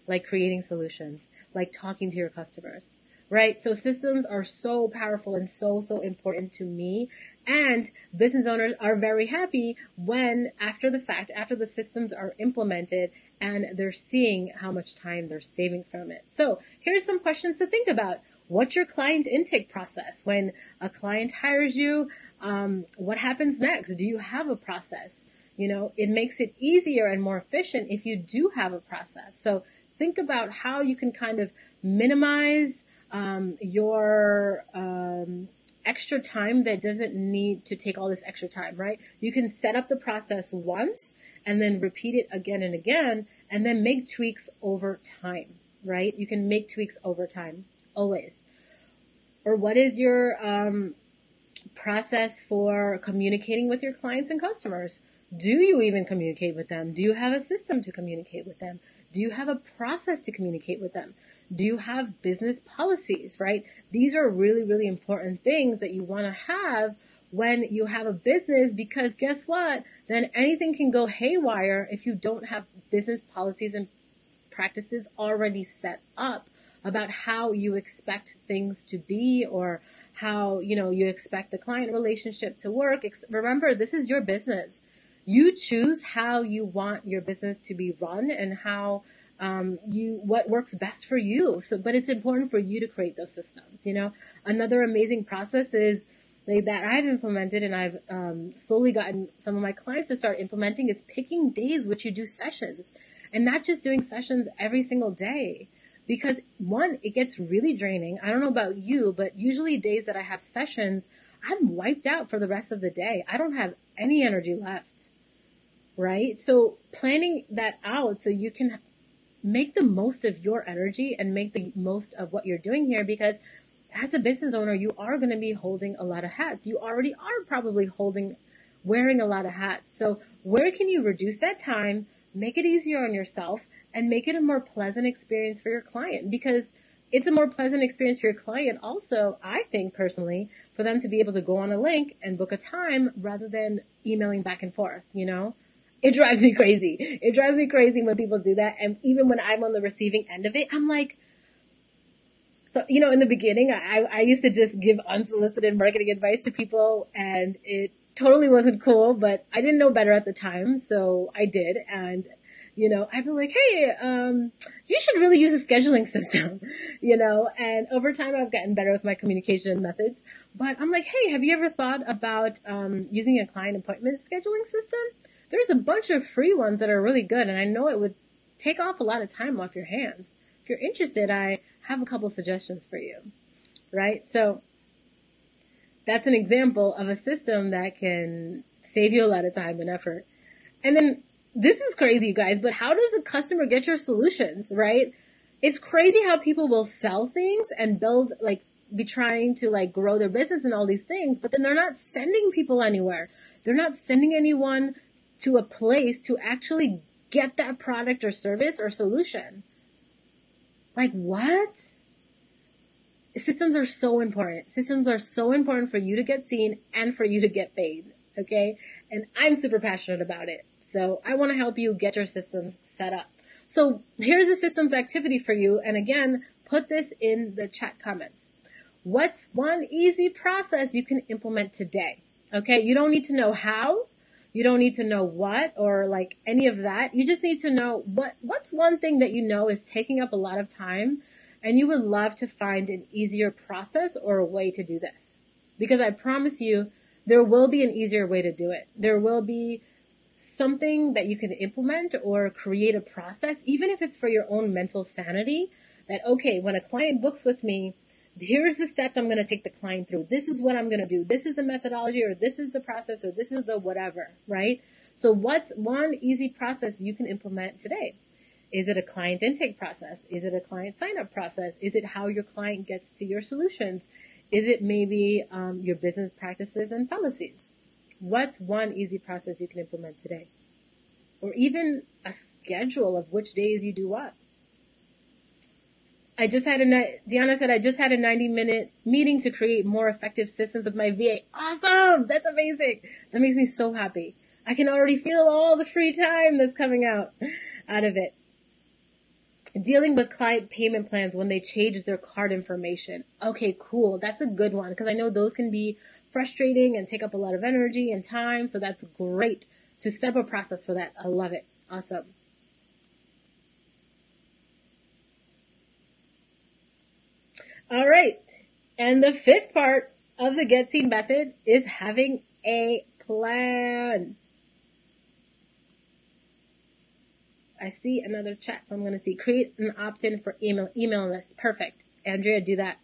like creating solutions, like talking to your customers, right? So systems are so powerful and so, so important to me. And business owners are very happy when after the fact, after the systems are implemented and they're seeing how much time they're saving from it. So here's some questions to think about. What's your client intake process? When a client hires you, um, what happens next? Do you have a process? You know, it makes it easier and more efficient if you do have a process. So think about how you can kind of minimize um, your um, extra time that doesn't need to take all this extra time, right? You can set up the process once and then repeat it again and again and then make tweaks over time, right? You can make tweaks over time, always. Or what is your um, process for communicating with your clients and customers? Do you even communicate with them? Do you have a system to communicate with them? Do you have a process to communicate with them? Do you have business policies, right? These are really, really important things that you want to have when you have a business because guess what? Then anything can go haywire if you don't have business policies and practices already set up about how you expect things to be or how, you know, you expect the client relationship to work. Remember, this is your business. You choose how you want your business to be run and how um, you what works best for you. So, but it's important for you to create those systems. You know, another amazing process is like that I've implemented and I've um, slowly gotten some of my clients to start implementing is picking days which you do sessions and not just doing sessions every single day. Because one, it gets really draining. I don't know about you, but usually days that I have sessions, I'm wiped out for the rest of the day. I don't have any energy left. Right? So planning that out so you can make the most of your energy and make the most of what you're doing here because as a business owner, you are going to be holding a lot of hats. You already are probably holding, wearing a lot of hats. So where can you reduce that time, make it easier on yourself, and make it a more pleasant experience for your client? Because it's a more pleasant experience for your client also, I think personally, for them to be able to go on a link and book a time rather than emailing back and forth, you know? It drives me crazy. It drives me crazy when people do that. And even when I'm on the receiving end of it, I'm like, so, you know, in the beginning, I, I used to just give unsolicited marketing advice to people and it totally wasn't cool, but I didn't know better at the time. So I did. And, you know, I'd be like, Hey, um, you should really use a scheduling system, you know, and over time I've gotten better with my communication methods, but I'm like, Hey, have you ever thought about, um, using a client appointment scheduling system? There's a bunch of free ones that are really good. And I know it would take off a lot of time off your hands. If you're interested, I, have a couple suggestions for you, right? So that's an example of a system that can save you a lot of time and effort. And then this is crazy, you guys, but how does a customer get your solutions, right? It's crazy how people will sell things and build like be trying to like grow their business and all these things, but then they're not sending people anywhere. They're not sending anyone to a place to actually get that product or service or solution. Like what? Systems are so important. Systems are so important for you to get seen and for you to get paid. Okay. And I'm super passionate about it. So I want to help you get your systems set up. So here's a systems activity for you. And again, put this in the chat comments. What's one easy process you can implement today? Okay. You don't need to know how. You don't need to know what or like any of that. You just need to know what, what's one thing that you know is taking up a lot of time and you would love to find an easier process or a way to do this. Because I promise you, there will be an easier way to do it. There will be something that you can implement or create a process, even if it's for your own mental sanity, that, okay, when a client books with me, here's the steps I'm going to take the client through. This is what I'm going to do. This is the methodology or this is the process or this is the whatever, right? So what's one easy process you can implement today? Is it a client intake process? Is it a client sign up process? Is it how your client gets to your solutions? Is it maybe um, your business practices and policies? What's one easy process you can implement today? Or even a schedule of which days you do what? I just had a, Deanna said, I just had a 90 minute meeting to create more effective systems with my VA. Awesome! That's amazing! That makes me so happy. I can already feel all the free time that's coming out, out of it. Dealing with client payment plans when they change their card information. Okay, cool. That's a good one because I know those can be frustrating and take up a lot of energy and time. So that's great to set up a process for that. I love it. Awesome. All right. And the fifth part of the get seen method is having a plan. I see another chat, so I'm going to see create an opt-in for email email list. Perfect. Andrea, do that.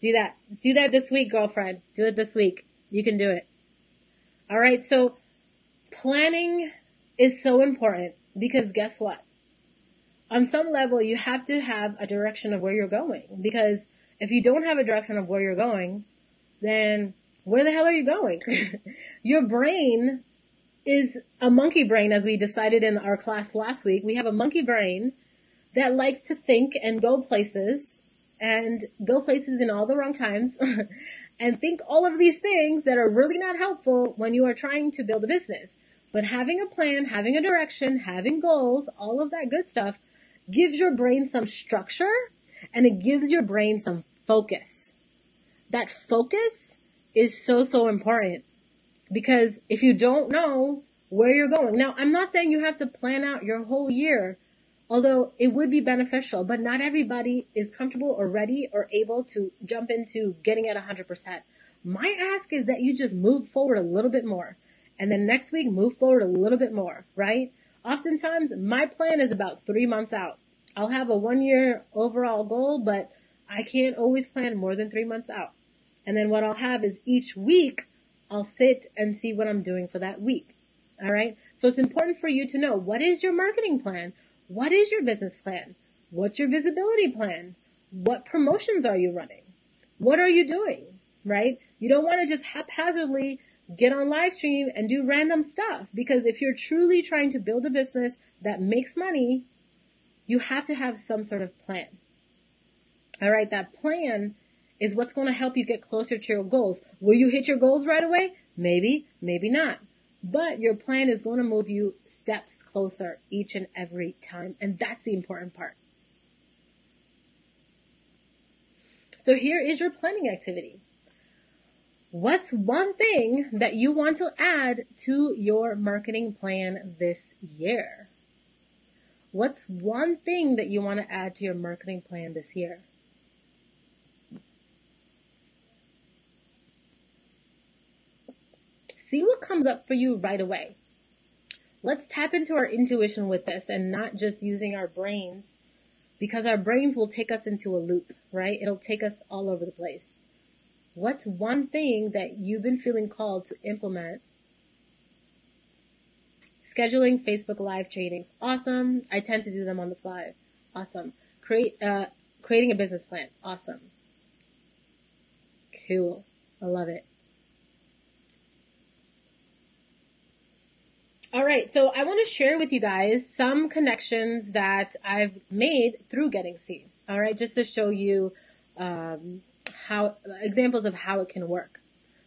Do that. Do that this week, girlfriend. Do it this week. You can do it. All right. So planning is so important because guess what? On some level, you have to have a direction of where you're going because if you don't have a direction of where you're going, then where the hell are you going? your brain is a monkey brain, as we decided in our class last week. We have a monkey brain that likes to think and go places and go places in all the wrong times and think all of these things that are really not helpful when you are trying to build a business. But having a plan, having a direction, having goals, all of that good stuff gives your brain some structure and it gives your brain some focus. That focus is so, so important because if you don't know where you're going, now I'm not saying you have to plan out your whole year Although it would be beneficial, but not everybody is comfortable or ready or able to jump into getting at 100%. My ask is that you just move forward a little bit more. And then next week, move forward a little bit more, right? Oftentimes, my plan is about three months out. I'll have a one year overall goal, but I can't always plan more than three months out. And then what I'll have is each week, I'll sit and see what I'm doing for that week. All right. So it's important for you to know what is your marketing plan? What is your business plan? What's your visibility plan? What promotions are you running? What are you doing? Right? You don't want to just haphazardly get on live stream and do random stuff because if you're truly trying to build a business that makes money, you have to have some sort of plan. All right. That plan is what's going to help you get closer to your goals. Will you hit your goals right away? Maybe, maybe not. But your plan is going to move you steps closer each and every time. And that's the important part. So here is your planning activity. What's one thing that you want to add to your marketing plan this year? What's one thing that you want to add to your marketing plan this year? see what comes up for you right away. Let's tap into our intuition with this and not just using our brains because our brains will take us into a loop, right? It'll take us all over the place. What's one thing that you've been feeling called to implement? Scheduling Facebook live trainings. Awesome. I tend to do them on the fly. Awesome. Create, uh, creating a business plan. Awesome. Cool. I love it. All right, so I want to share with you guys some connections that I've made through Getting Seen. All right, just to show you um, how examples of how it can work.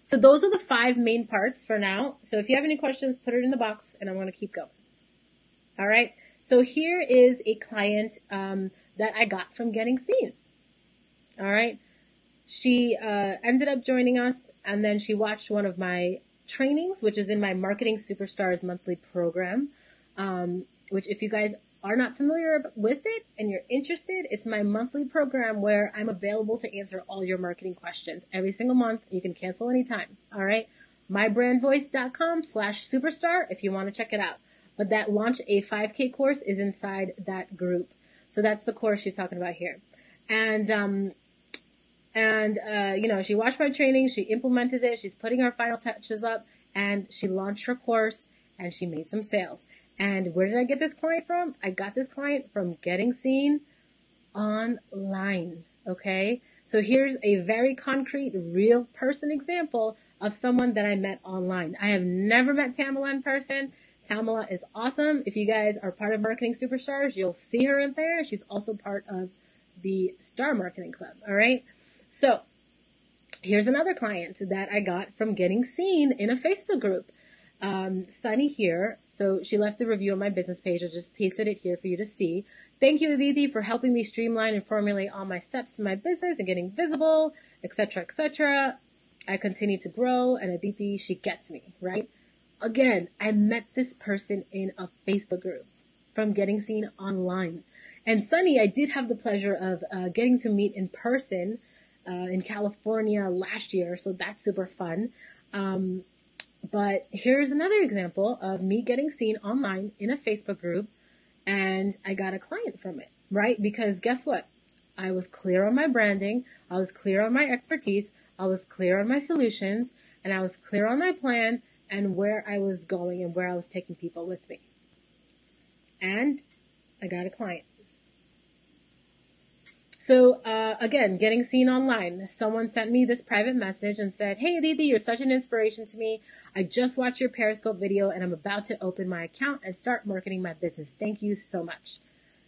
So those are the five main parts for now. So if you have any questions, put it in the box, and I'm going to keep going. All right. So here is a client um, that I got from Getting Seen. All right. she uh, ended up joining us, and then she watched one of my trainings, which is in my Marketing Superstars monthly program. Um, which, if you guys are not familiar with it and you're interested, it's my monthly program where I'm available to answer all your marketing questions every single month. You can cancel anytime. All right. Mybrandvoice.com slash superstar if you want to check it out. But that launch a 5K course is inside that group. So that's the course she's talking about here. And, um, and, uh, you know, she watched my training, she implemented it, she's putting her final touches up, and she launched her course and she made some sales. And where did I get this client from? I got this client from Getting Seen online. Okay. So here's a very concrete, real person example of someone that I met online. I have never met Tamala in person. Tamala is awesome. If you guys are part of Marketing Superstars, you'll see her in there. She's also part of the Star Marketing Club. All right. So here's another client that I got from Getting Seen in a Facebook group. Um, Sunny here. So she left a review on my business page. I just pasted it here for you to see. Thank you, Aditi, for helping me streamline and formulate all my steps to my business and getting visible, etc., etc. I continue to grow, and Aditi, she gets me, right? Again, I met this person in a Facebook group from getting seen online. And Sunny, I did have the pleasure of uh, getting to meet in person uh, in California last year, so that's super fun. Um, but here's another example of me getting seen online in a Facebook group and I got a client from it, right? Because guess what? I was clear on my branding. I was clear on my expertise. I was clear on my solutions and I was clear on my plan and where I was going and where I was taking people with me. And I got a client. So uh, again, getting seen online. Someone sent me this private message and said, "Hey, Aditi, you're such an inspiration to me. I just watched your Periscope video and I'm about to open my account and start marketing my business. Thank you so much."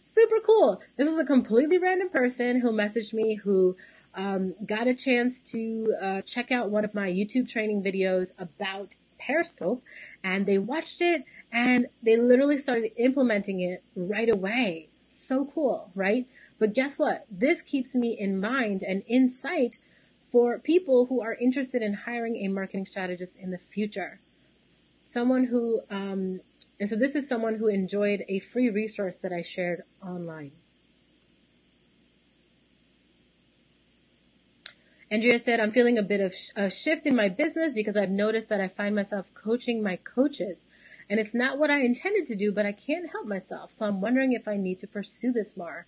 Super cool. This is a completely random person who messaged me who um, got a chance to uh, check out one of my YouTube training videos about Periscope, and they watched it and they literally started implementing it right away. So cool, right? But guess what? This keeps me in mind and in sight for people who are interested in hiring a marketing strategist in the future. Someone who, um, and so this is someone who enjoyed a free resource that I shared online. Andrea said, I'm feeling a bit of a shift in my business because I've noticed that I find myself coaching my coaches. And it's not what I intended to do, but I can't help myself. So I'm wondering if I need to pursue this more.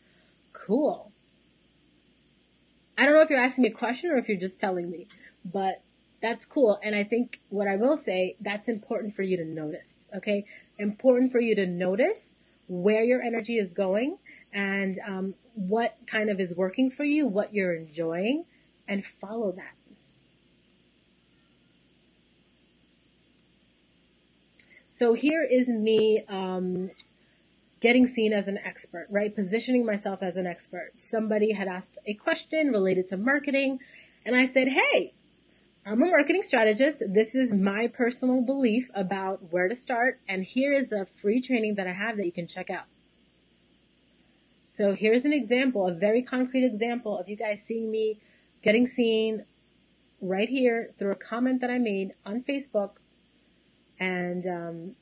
Cool. I don't know if you're asking me a question or if you're just telling me, but that's cool. And I think what I will say, that's important for you to notice. Okay. Important for you to notice where your energy is going and um, what kind of is working for you, what you're enjoying, and follow that. So here is me um, getting seen as an expert, right? Positioning myself as an expert. Somebody had asked a question related to marketing, and I said, Hey, I'm a marketing strategist. This is my personal belief about where to start, and here is a free training that I have that you can check out. So here's an example, a very concrete example of you guys seeing me getting seen right here through a comment that I made on Facebook. And um,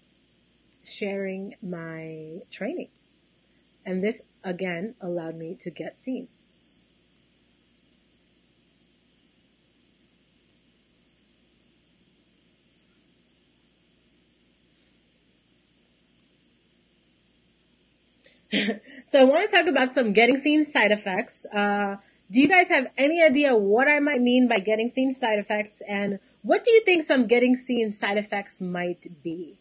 sharing my training. And this again allowed me to get seen. so I want to talk about some getting seen side effects. Uh, do you guys have any idea what I might mean by getting seen side effects and what do you think some getting seen side effects might be?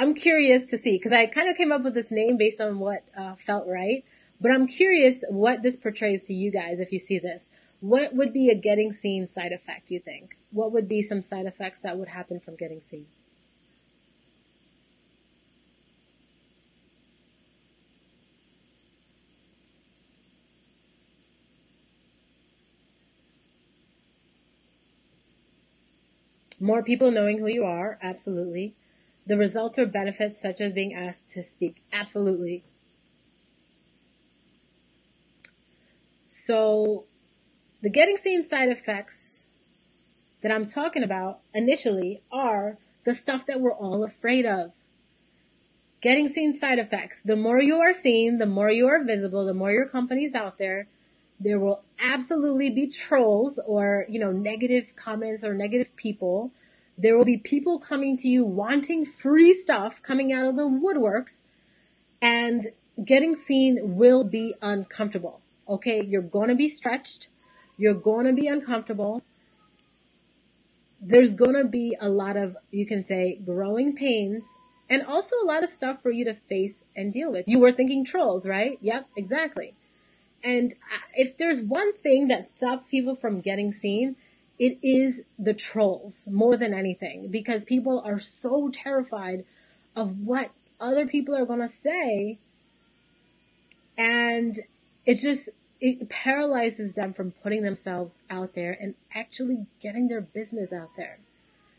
I'm curious to see because I kind of came up with this name based on what uh, felt right. But I'm curious what this portrays to you guys if you see this. What would be a getting seen side effect, do you think? What would be some side effects that would happen from getting seen? More people knowing who you are, absolutely. The results or benefits such as being asked to speak. Absolutely. So the getting seen side effects that I'm talking about initially are the stuff that we're all afraid of. Getting seen side effects. The more you are seen, the more you are visible, the more your company's out there, there will absolutely be trolls or, you know, negative comments or negative people. There will be people coming to you wanting free stuff coming out of the woodworks and getting seen will be uncomfortable. Okay. You're going to be stretched. You're going to be uncomfortable. There's going to be a lot of, you can say, growing pains and also a lot of stuff for you to face and deal with. You were thinking trolls, right? Yep, exactly. And uh, if there's one thing that stops people from getting seen, it is the trolls more than anything because people are so terrified of what other people are going to say. And it just, it paralyzes them from putting themselves out there and actually getting their business out there.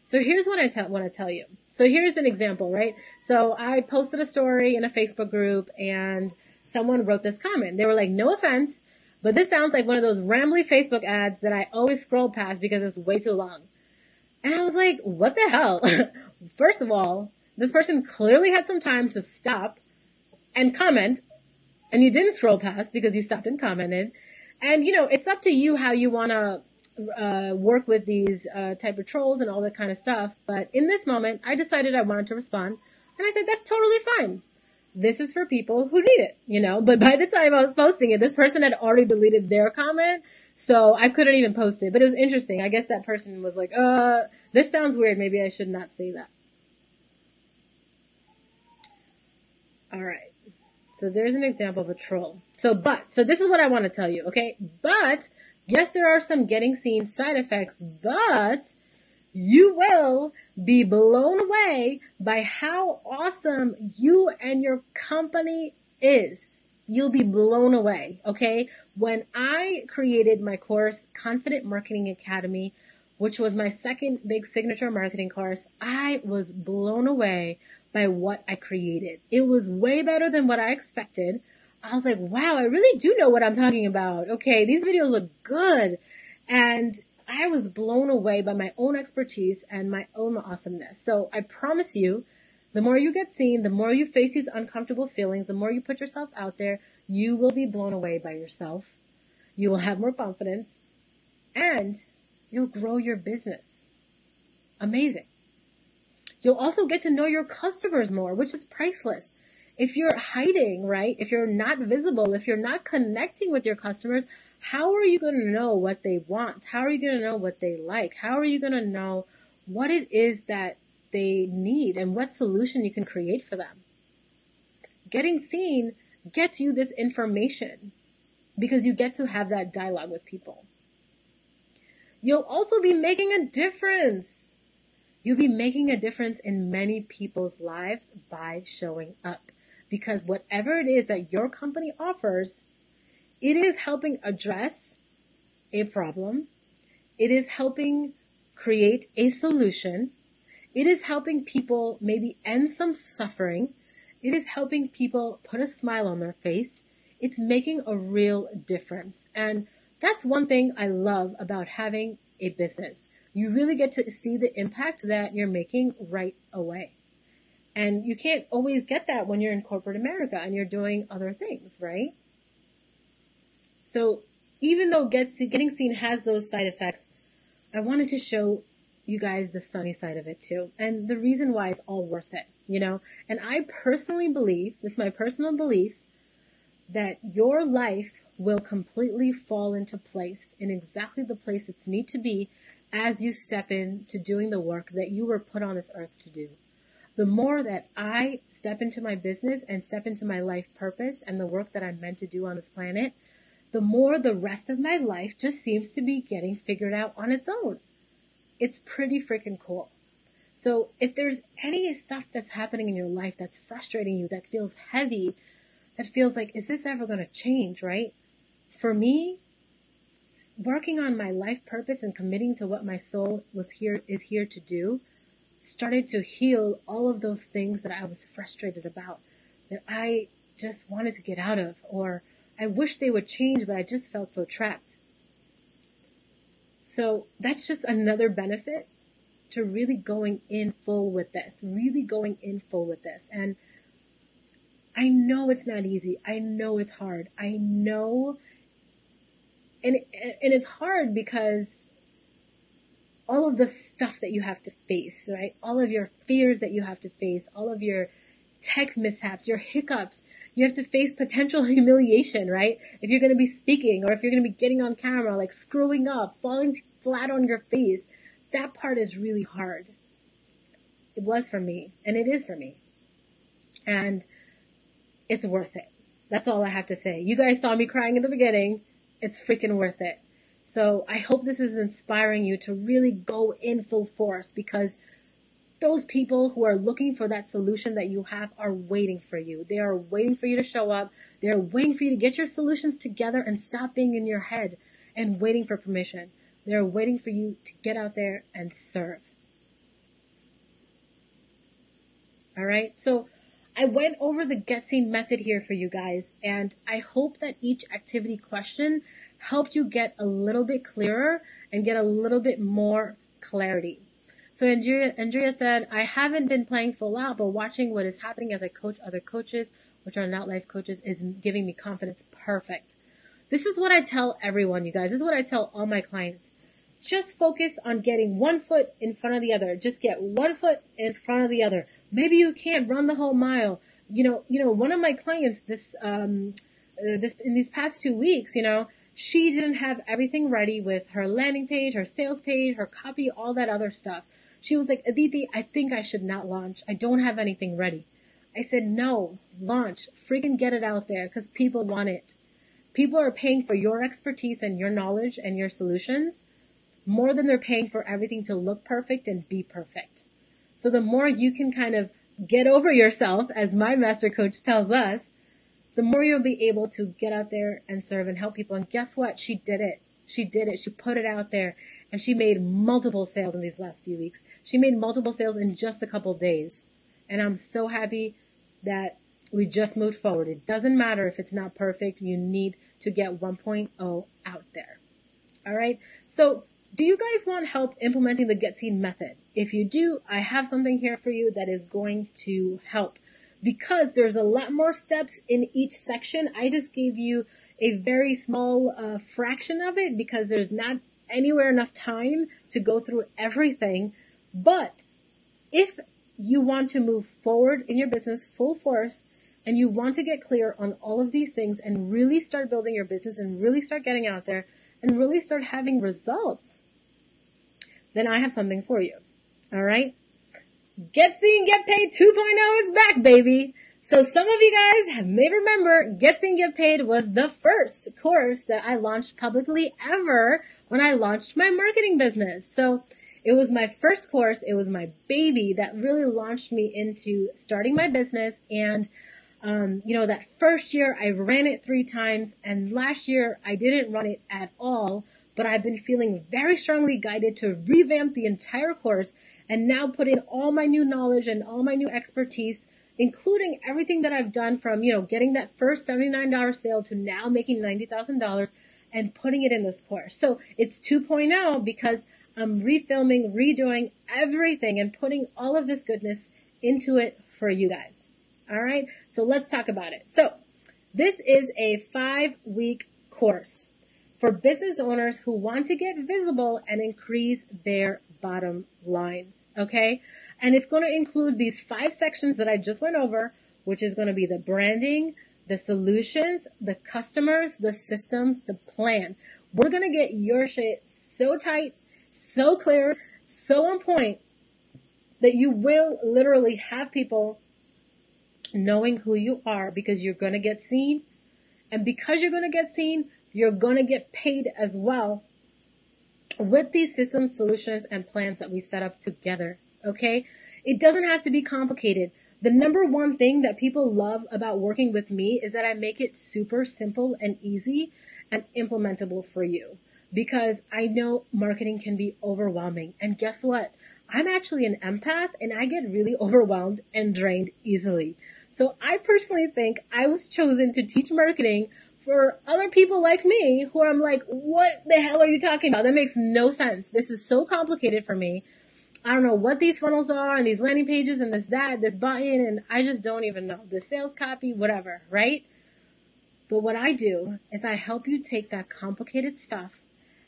So here's what I te- want to tell you. So here's an example, right? So I posted a story in a Facebook group and someone wrote this comment. They were like, no offense, but this sounds like one of those rambly Facebook ads that I always scroll past because it's way too long. And I was like, what the hell? First of all, this person clearly had some time to stop and comment and you didn't scroll past because you stopped and commented. And you know, it's up to you how you want to uh, work with these uh, type of trolls and all that kind of stuff. But in this moment, I decided I wanted to respond, and I said that's totally fine. This is for people who need it, you know. But by the time I was posting it, this person had already deleted their comment, so I couldn't even post it. But it was interesting. I guess that person was like, "Uh, this sounds weird. Maybe I should not say that." All right. So there's an example of a troll. So, but, so this is what I want to tell you, okay? But Yes, there are some getting seen side effects, but you will be blown away by how awesome you and your company is. You'll be blown away, okay? When I created my course, Confident Marketing Academy, which was my second big signature marketing course, I was blown away by what I created. It was way better than what I expected. I was like, wow, I really do know what I'm talking about. Okay, these videos look good. And I was blown away by my own expertise and my own awesomeness. So I promise you, the more you get seen, the more you face these uncomfortable feelings, the more you put yourself out there, you will be blown away by yourself. You will have more confidence and you'll grow your business. Amazing. You'll also get to know your customers more, which is priceless if you're hiding, right? If you're not visible, if you're not connecting with your customers, how are you going to know what they want? How are you going to know what they like? How are you going to know what it is that they need and what solution you can create for them? Getting seen gets you this information because you get to have that dialogue with people. You'll also be making a difference. You'll be making a difference in many people's lives by showing up because whatever it is that your company offers, it is helping address a problem. It is helping create a solution. It is helping people maybe end some suffering. It is helping people put a smile on their face. It's making a real difference. And that's one thing I love about having a business. You really get to see the impact that you're making right away. And you can't always get that when you're in corporate America and you're doing other things, right? So even though getting seen has those side effects, I wanted to show you guys the sunny side of it too. And the reason why it's all worth it, you know? And I personally believe, it's my personal belief, that your life will completely fall into place in exactly the place it's need to be as you step into doing the work that you were put on this earth to do the more that I step into my business and step into my life purpose and the work that I'm meant to do on this planet, the more the rest of my life just seems to be getting figured out on its own. It's pretty freaking cool. So if there's any stuff that's happening in your life that's frustrating you, that feels heavy, that feels like, is this ever going to change, right? For me, working on my life purpose and committing to what my soul was here, is here to do started to heal all of those things that I was frustrated about, that I just wanted to get out of, or I wish they would change, but I just felt so trapped. So that's just another benefit to really going in full with this, really going in full with this. And I know it's not easy. I know it's hard. I know, and, and it's hard because all of the stuff that you have to face, right? All of your fears that you have to face, all of your tech mishaps, your hiccups. You have to face potential humiliation, right? If you're going to be speaking or if you're going to be getting on camera, like screwing up, falling flat on your face, that part is really hard. It was for me and it is for me. And it's worth it. That's all I have to say. You guys saw me crying in the beginning. It's freaking worth it. So I hope this is inspiring you to really go in full force because those people who are looking for that solution that you have are waiting for you. They are waiting for you to show up. They're waiting for you to get your solutions together and stop being in your head and waiting for permission. They're waiting for you to get out there and serve. All right. So I went over the get seen method here for you guys, and I hope that each activity question helped you get a little bit clearer and get a little bit more clarity. So Andrea, Andrea said, I haven't been playing full out, but watching what is happening as I coach other coaches, which are not life coaches, is giving me confidence. Perfect. This is what I tell everyone, you guys. This is what I tell all my clients. Just focus on getting one foot in front of the other. Just get one foot in front of the other. Maybe you can't run the whole mile. You know, you know, one of my clients this, um, uh, this, in these past two weeks, you know, she didn't have everything ready with her landing page, her sales page, her copy, all that other stuff. She was like, Aditi, I think I should not launch. I don't have anything ready. I said, no, launch. Freaking get it out there because people want it. People are paying for your expertise and your knowledge and your solutions more than they're paying for everything to look perfect and be perfect. So the more you can kind of get over yourself, as my master coach tells us, the more you'll be able to get out there and serve and help people. And guess what? She did it. She did it. She put it out there and she made multiple sales in these last few weeks. She made multiple sales in just a couple days. And I'm so happy that we just moved forward. It doesn't matter if it's not perfect. You need to get 1.0 out there. All right. So do you guys want help implementing the get seen method? If you do, I have something here for you that is going to help because there's a lot more steps in each section. I just gave you a very small uh, fraction of it because there's not anywhere enough time to go through everything. But if you want to move forward in your business full force and you want to get clear on all of these things and really start building your business and really start getting out there and really start having results, then I have something for you. All right. Get Seen, Get Paid 2.0 is back, baby. So some of you guys may remember Get Seen, Get Paid was the first course that I launched publicly ever when I launched my marketing business. So it was my first course. It was my baby that really launched me into starting my business. And, um, you know, that first year I ran it three times and last year I didn't run it at all, but I've been feeling very strongly guided to revamp the entire course and now put in all my new knowledge and all my new expertise, including everything that I've done from, you know, getting that first $79 sale to now making $90,000 and putting it in this course. So it's 2.0 because I'm refilming, redoing everything and putting all of this goodness into it for you guys. All right. So let's talk about it. So this is a five week course for business owners who want to get visible and increase their bottom line. Okay. And it's going to include these five sections that I just went over, which is going to be the branding, the solutions, the customers, the systems, the plan. We're going to get your shit so tight, so clear, so on point that you will literally have people knowing who you are because you're going to get seen. And because you're going to get seen, you're going to get paid as well with these systems, solutions, and plans that we set up together. Okay. It doesn't have to be complicated. The number one thing that people love about working with me is that I make it super simple and easy and implementable for you because I know marketing can be overwhelming. And guess what? I'm actually an empath and I get really overwhelmed and drained easily. So I personally think I was chosen to teach marketing for other people like me who I'm like, what the hell are you talking about? That makes no sense. This is so complicated for me. I don't know what these funnels are and these landing pages and this, that, this buy-in, and I just don't even know. The sales copy, whatever, right? But what I do is I help you take that complicated stuff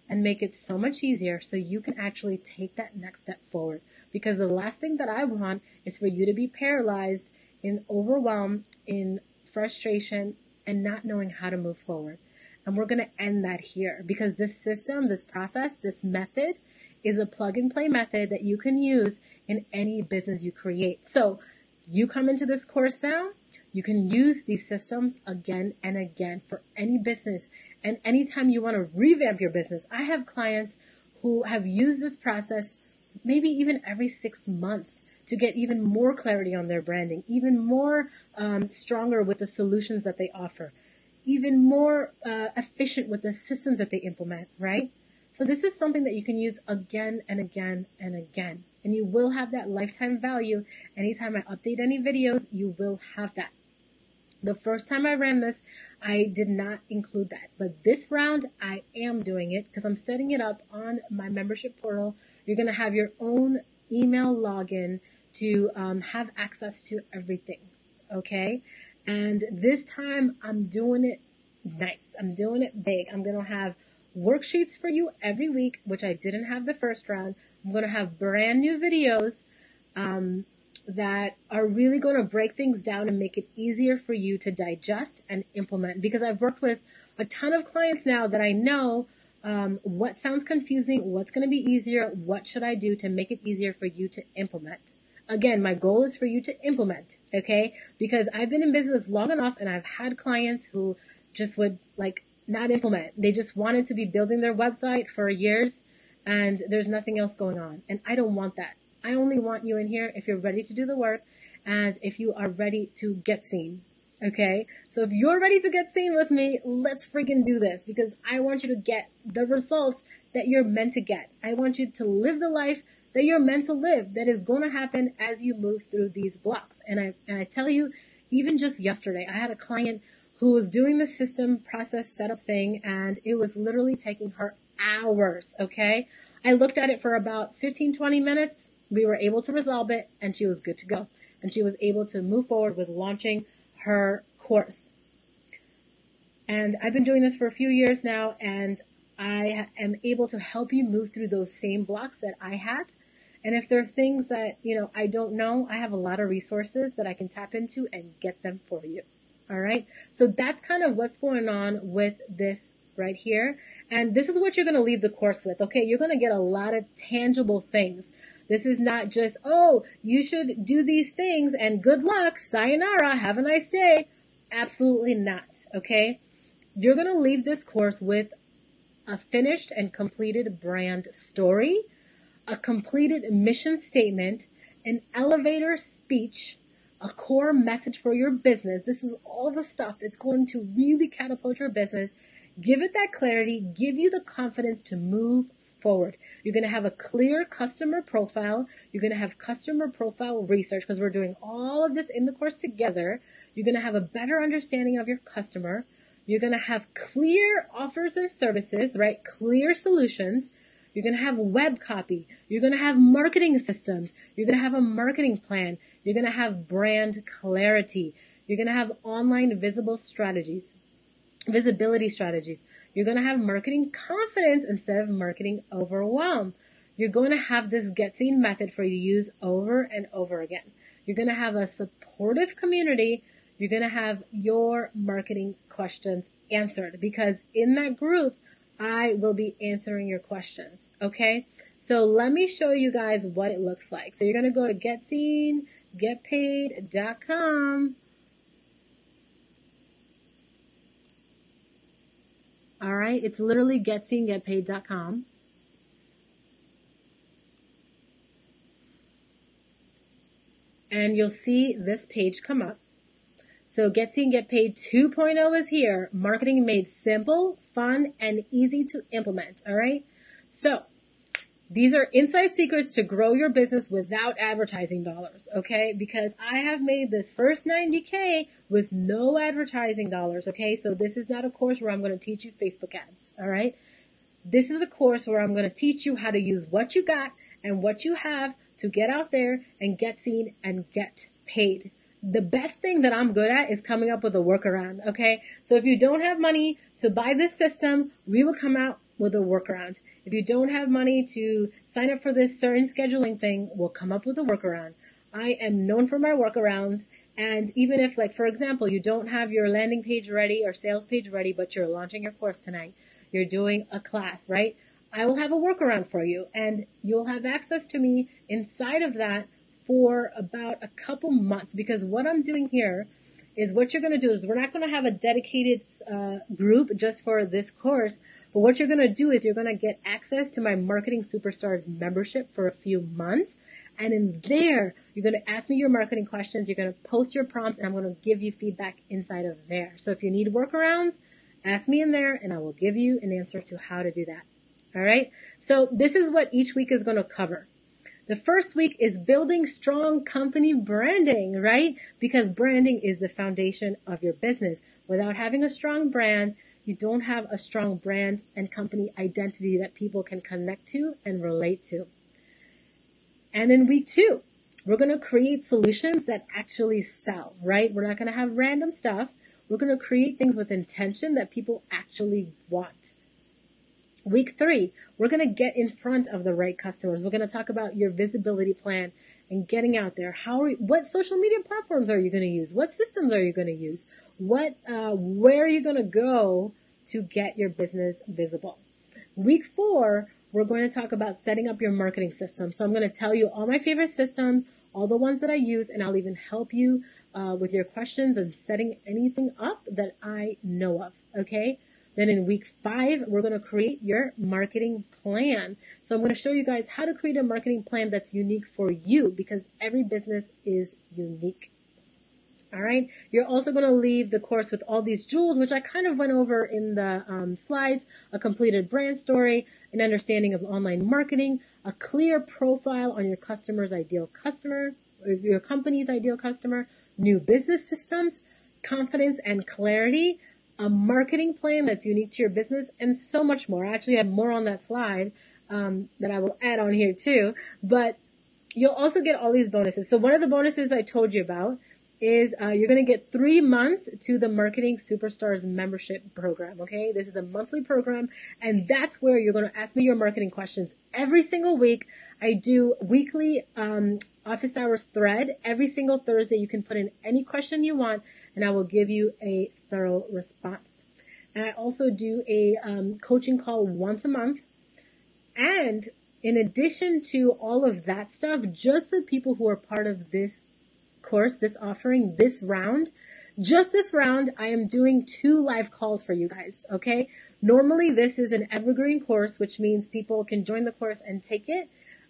and make it so much easier so you can actually take that next step forward. Because the last thing that I want is for you to be paralyzed in overwhelm, in frustration, and not knowing how to move forward. And we're going to end that here because this system, this process, this method is a plug and play method that you can use in any business you create. So you come into this course now, you can use these systems again and again for any business. And anytime you want to revamp your business, I have clients who have used this process maybe even every six months to get even more clarity on their branding, even more um, stronger with the solutions that they offer, even more uh, efficient with the systems that they implement, right? So this is something that you can use again and again and again. And you will have that lifetime value. Anytime I update any videos, you will have that. The first time I ran this, I did not include that. But this round, I am doing it because I'm setting it up on my membership portal. You're going to have your own email login to um, have access to everything. Okay? And this time, I'm doing it nice. I'm doing it big. I'm going to have worksheets for you every week, which I didn't have the first round. I'm going to have brand new videos um, that are really going to break things down and make it easier for you to digest and implement. Because I've worked with a ton of clients now that I know um, what sounds confusing, what's going to be easier, what should I do to make it easier for you to implement. Again, my goal is for you to implement, okay? Because I've been in business long enough and I've had clients who just would like not implement. They just wanted to be building their website for years and there's nothing else going on. And I don't want that. I only want you in here if you're ready to do the work and if you are ready to get seen. Okay? So if you're ready to get seen with me, let's freaking do this because I want you to get the results that you're meant to get. I want you to live the life that you're meant to live that is going to happen as you move through these blocks. And I, and I tell you, even just yesterday, I had a client who was doing the system process setup thing and it was literally taking her hours. Okay. I looked at it for about 15, 20 minutes. We were able to resolve it and she was good to go. And she was able to move forward with launching her course. And I've been doing this for a few years now and I am able to help you move through those same blocks that I had. And if there are things that, you know, I don't know, I have a lot of resources that I can tap into and get them for you. All right. So that's kind of what's going on with this right here. And this is what you're going to leave the course with. Okay. You're going to get a lot of tangible things. This is not just, oh, you should do these things and good luck. Sayonara. Have a nice day. Absolutely not. Okay. You're going to leave this course with a finished and completed brand story, a completed mission statement, an elevator speech, a core message for your business. This is all the stuff that's going to really catapult your business, give it that clarity, give you the confidence to move forward. You're going to have a clear customer profile. You're going to have customer profile research because we're doing all of this in the course together. You're going to have a better understanding of your customer. You're going to have clear offers and services, right? Clear solutions. You're going to have web copy. You're going to have marketing systems. You're going to have a marketing plan. You're going to have brand clarity. You're going to have online visible strategies, visibility strategies. You're going to have marketing confidence instead of marketing overwhelm. You're going to have this get seen method for you to use over and over again. You're going to have a supportive community. You're going to have your marketing questions answered because in that group, I will be answering your questions. Okay. So let me show you guys what it looks like. So you're going to go to Get Seen getpaid.com. All right, it's literally getseengetpaid.com. And you'll see this page come up. So Get Seen Get Paid 2.0 is here. Marketing made simple, fun, and easy to implement. All right. So These are inside secrets to grow your business without advertising dollars, okay? Because I have made this first 90K with no advertising dollars, okay? So this is not a course where I'm going to teach you Facebook ads, all right? This is a course where I'm going to teach you how to use what you got and what you have to get out there and get seen and get paid. The best thing that I'm good at is coming up with a workaround, okay? So if you don't have money to buy this system, we will come out with a workaround. If you don't have money to sign up for this certain scheduling thing, we'll come up with a workaround. I am known for my workarounds. And even if, like, for example, you don't have your landing page ready or sales page ready, but you're launching your course tonight, you're doing a class, right? I will have a workaround for you and you'll have access to me inside of that for about a couple months because what I'm doing here is what you're going to do is we're not going to have a dedicated uh, group just for this course, but what you're going to do is you're going to get access to my Marketing Superstars membership for a few months. And in there, you're going to ask me your marketing questions. You're going to post your prompts and I'm going to give you feedback inside of there. So if you need workarounds, ask me in there and I will give you an answer to how to do that. All right. So this is what each week is going to cover. The first week is building strong company branding, right? Because branding is the foundation of your business. Without having a strong brand, you don't have a strong brand and company identity that people can connect to and relate to. And in week two, we're going to create solutions that actually sell, right? We're not going to have random stuff. We're going to create things with intention that people actually want. Week three, we're going to get in front of the right customers. We're going to talk about your visibility plan and getting out there. How are you, what social media platforms are you going to use? What systems are you going to use? What, uh, where are you going to go to get your business visible? Week four, we're going to talk about setting up your marketing system. So I'm going to tell you all my favorite systems, all the ones that I use, and I'll even help you uh, with your questions and setting anything up that I know of. Okay. Then in week five, we're going to create your marketing plan. So I'm going to show you guys how to create a marketing plan that's unique for you because every business is unique. All right. You're also going to leave the course with all these jewels, which I kind of went over in the um, slides, a completed brand story, an understanding of online marketing, a clear profile on your customer's ideal customer, your company's ideal customer, new business systems, confidence and clarity, a marketing plan that's unique to your business, and so much more. I actually have more on that slide um, that I will add on here too. But you'll also get all these bonuses. So one of the bonuses I told you about is uh, you're going to get three months to the Marketing Superstars membership program. Okay, this is a monthly program, and that's where you're going to ask me your marketing questions every single week. I do weekly um, office hours thread every single Thursday. You can put in any question you want, and I will give you a thorough response. And I also do a um, coaching call once a month, and in addition to all of that stuff, just for people who are part of this course, this offering, this round, just this round, I am doing two live calls for you guys, okay? Normally, this is an evergreen course, which means people can join the course and take it,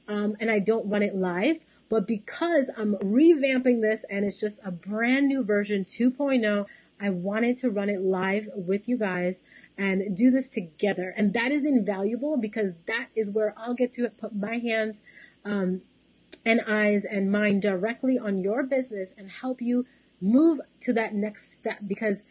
um, and I don't run it live. But because I'm revamping this and it's just a brand new version 2.0, I wanted to run it live with you guys and do this together. And that is invaluable because that is where I'll get to put my hands um, and eyes and mind directly on your business and help you move to that next step because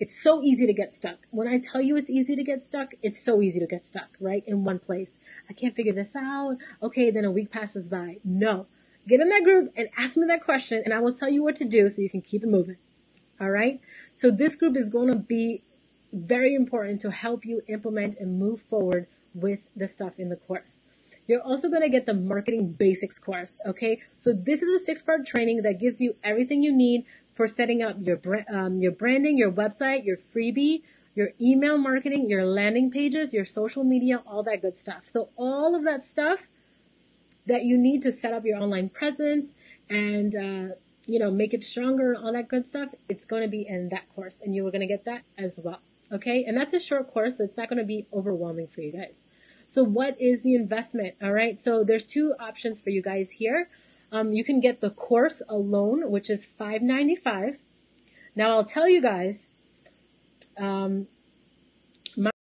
it's so easy to get stuck. When I tell you it's easy to get stuck, it's so easy to get stuck, right? In one place. I can't figure this out. Okay, then a week passes by. No. Get in that group and ask me that question and I will tell you what to do so you can keep it moving. All right? So this group is going to be very important to help you implement and move forward with the stuff in the course. You're also going to get the marketing basics course. Okay. So this is a six part training that gives you everything you need for setting up your, um, your branding, your website, your freebie, your email marketing, your landing pages, your social media, all that good stuff. So all of that stuff that you need to set up your online presence and, uh, you know, make it stronger, all that good stuff, it's going to be in that course and you're going to get that as well. Okay. And that's a short course, so it's not going to be overwhelming for you guys. So what is the investment? All right. So there's two options for you guys here. Um, you can get the course alone, which is $5.95. Now I'll tell you guys, um,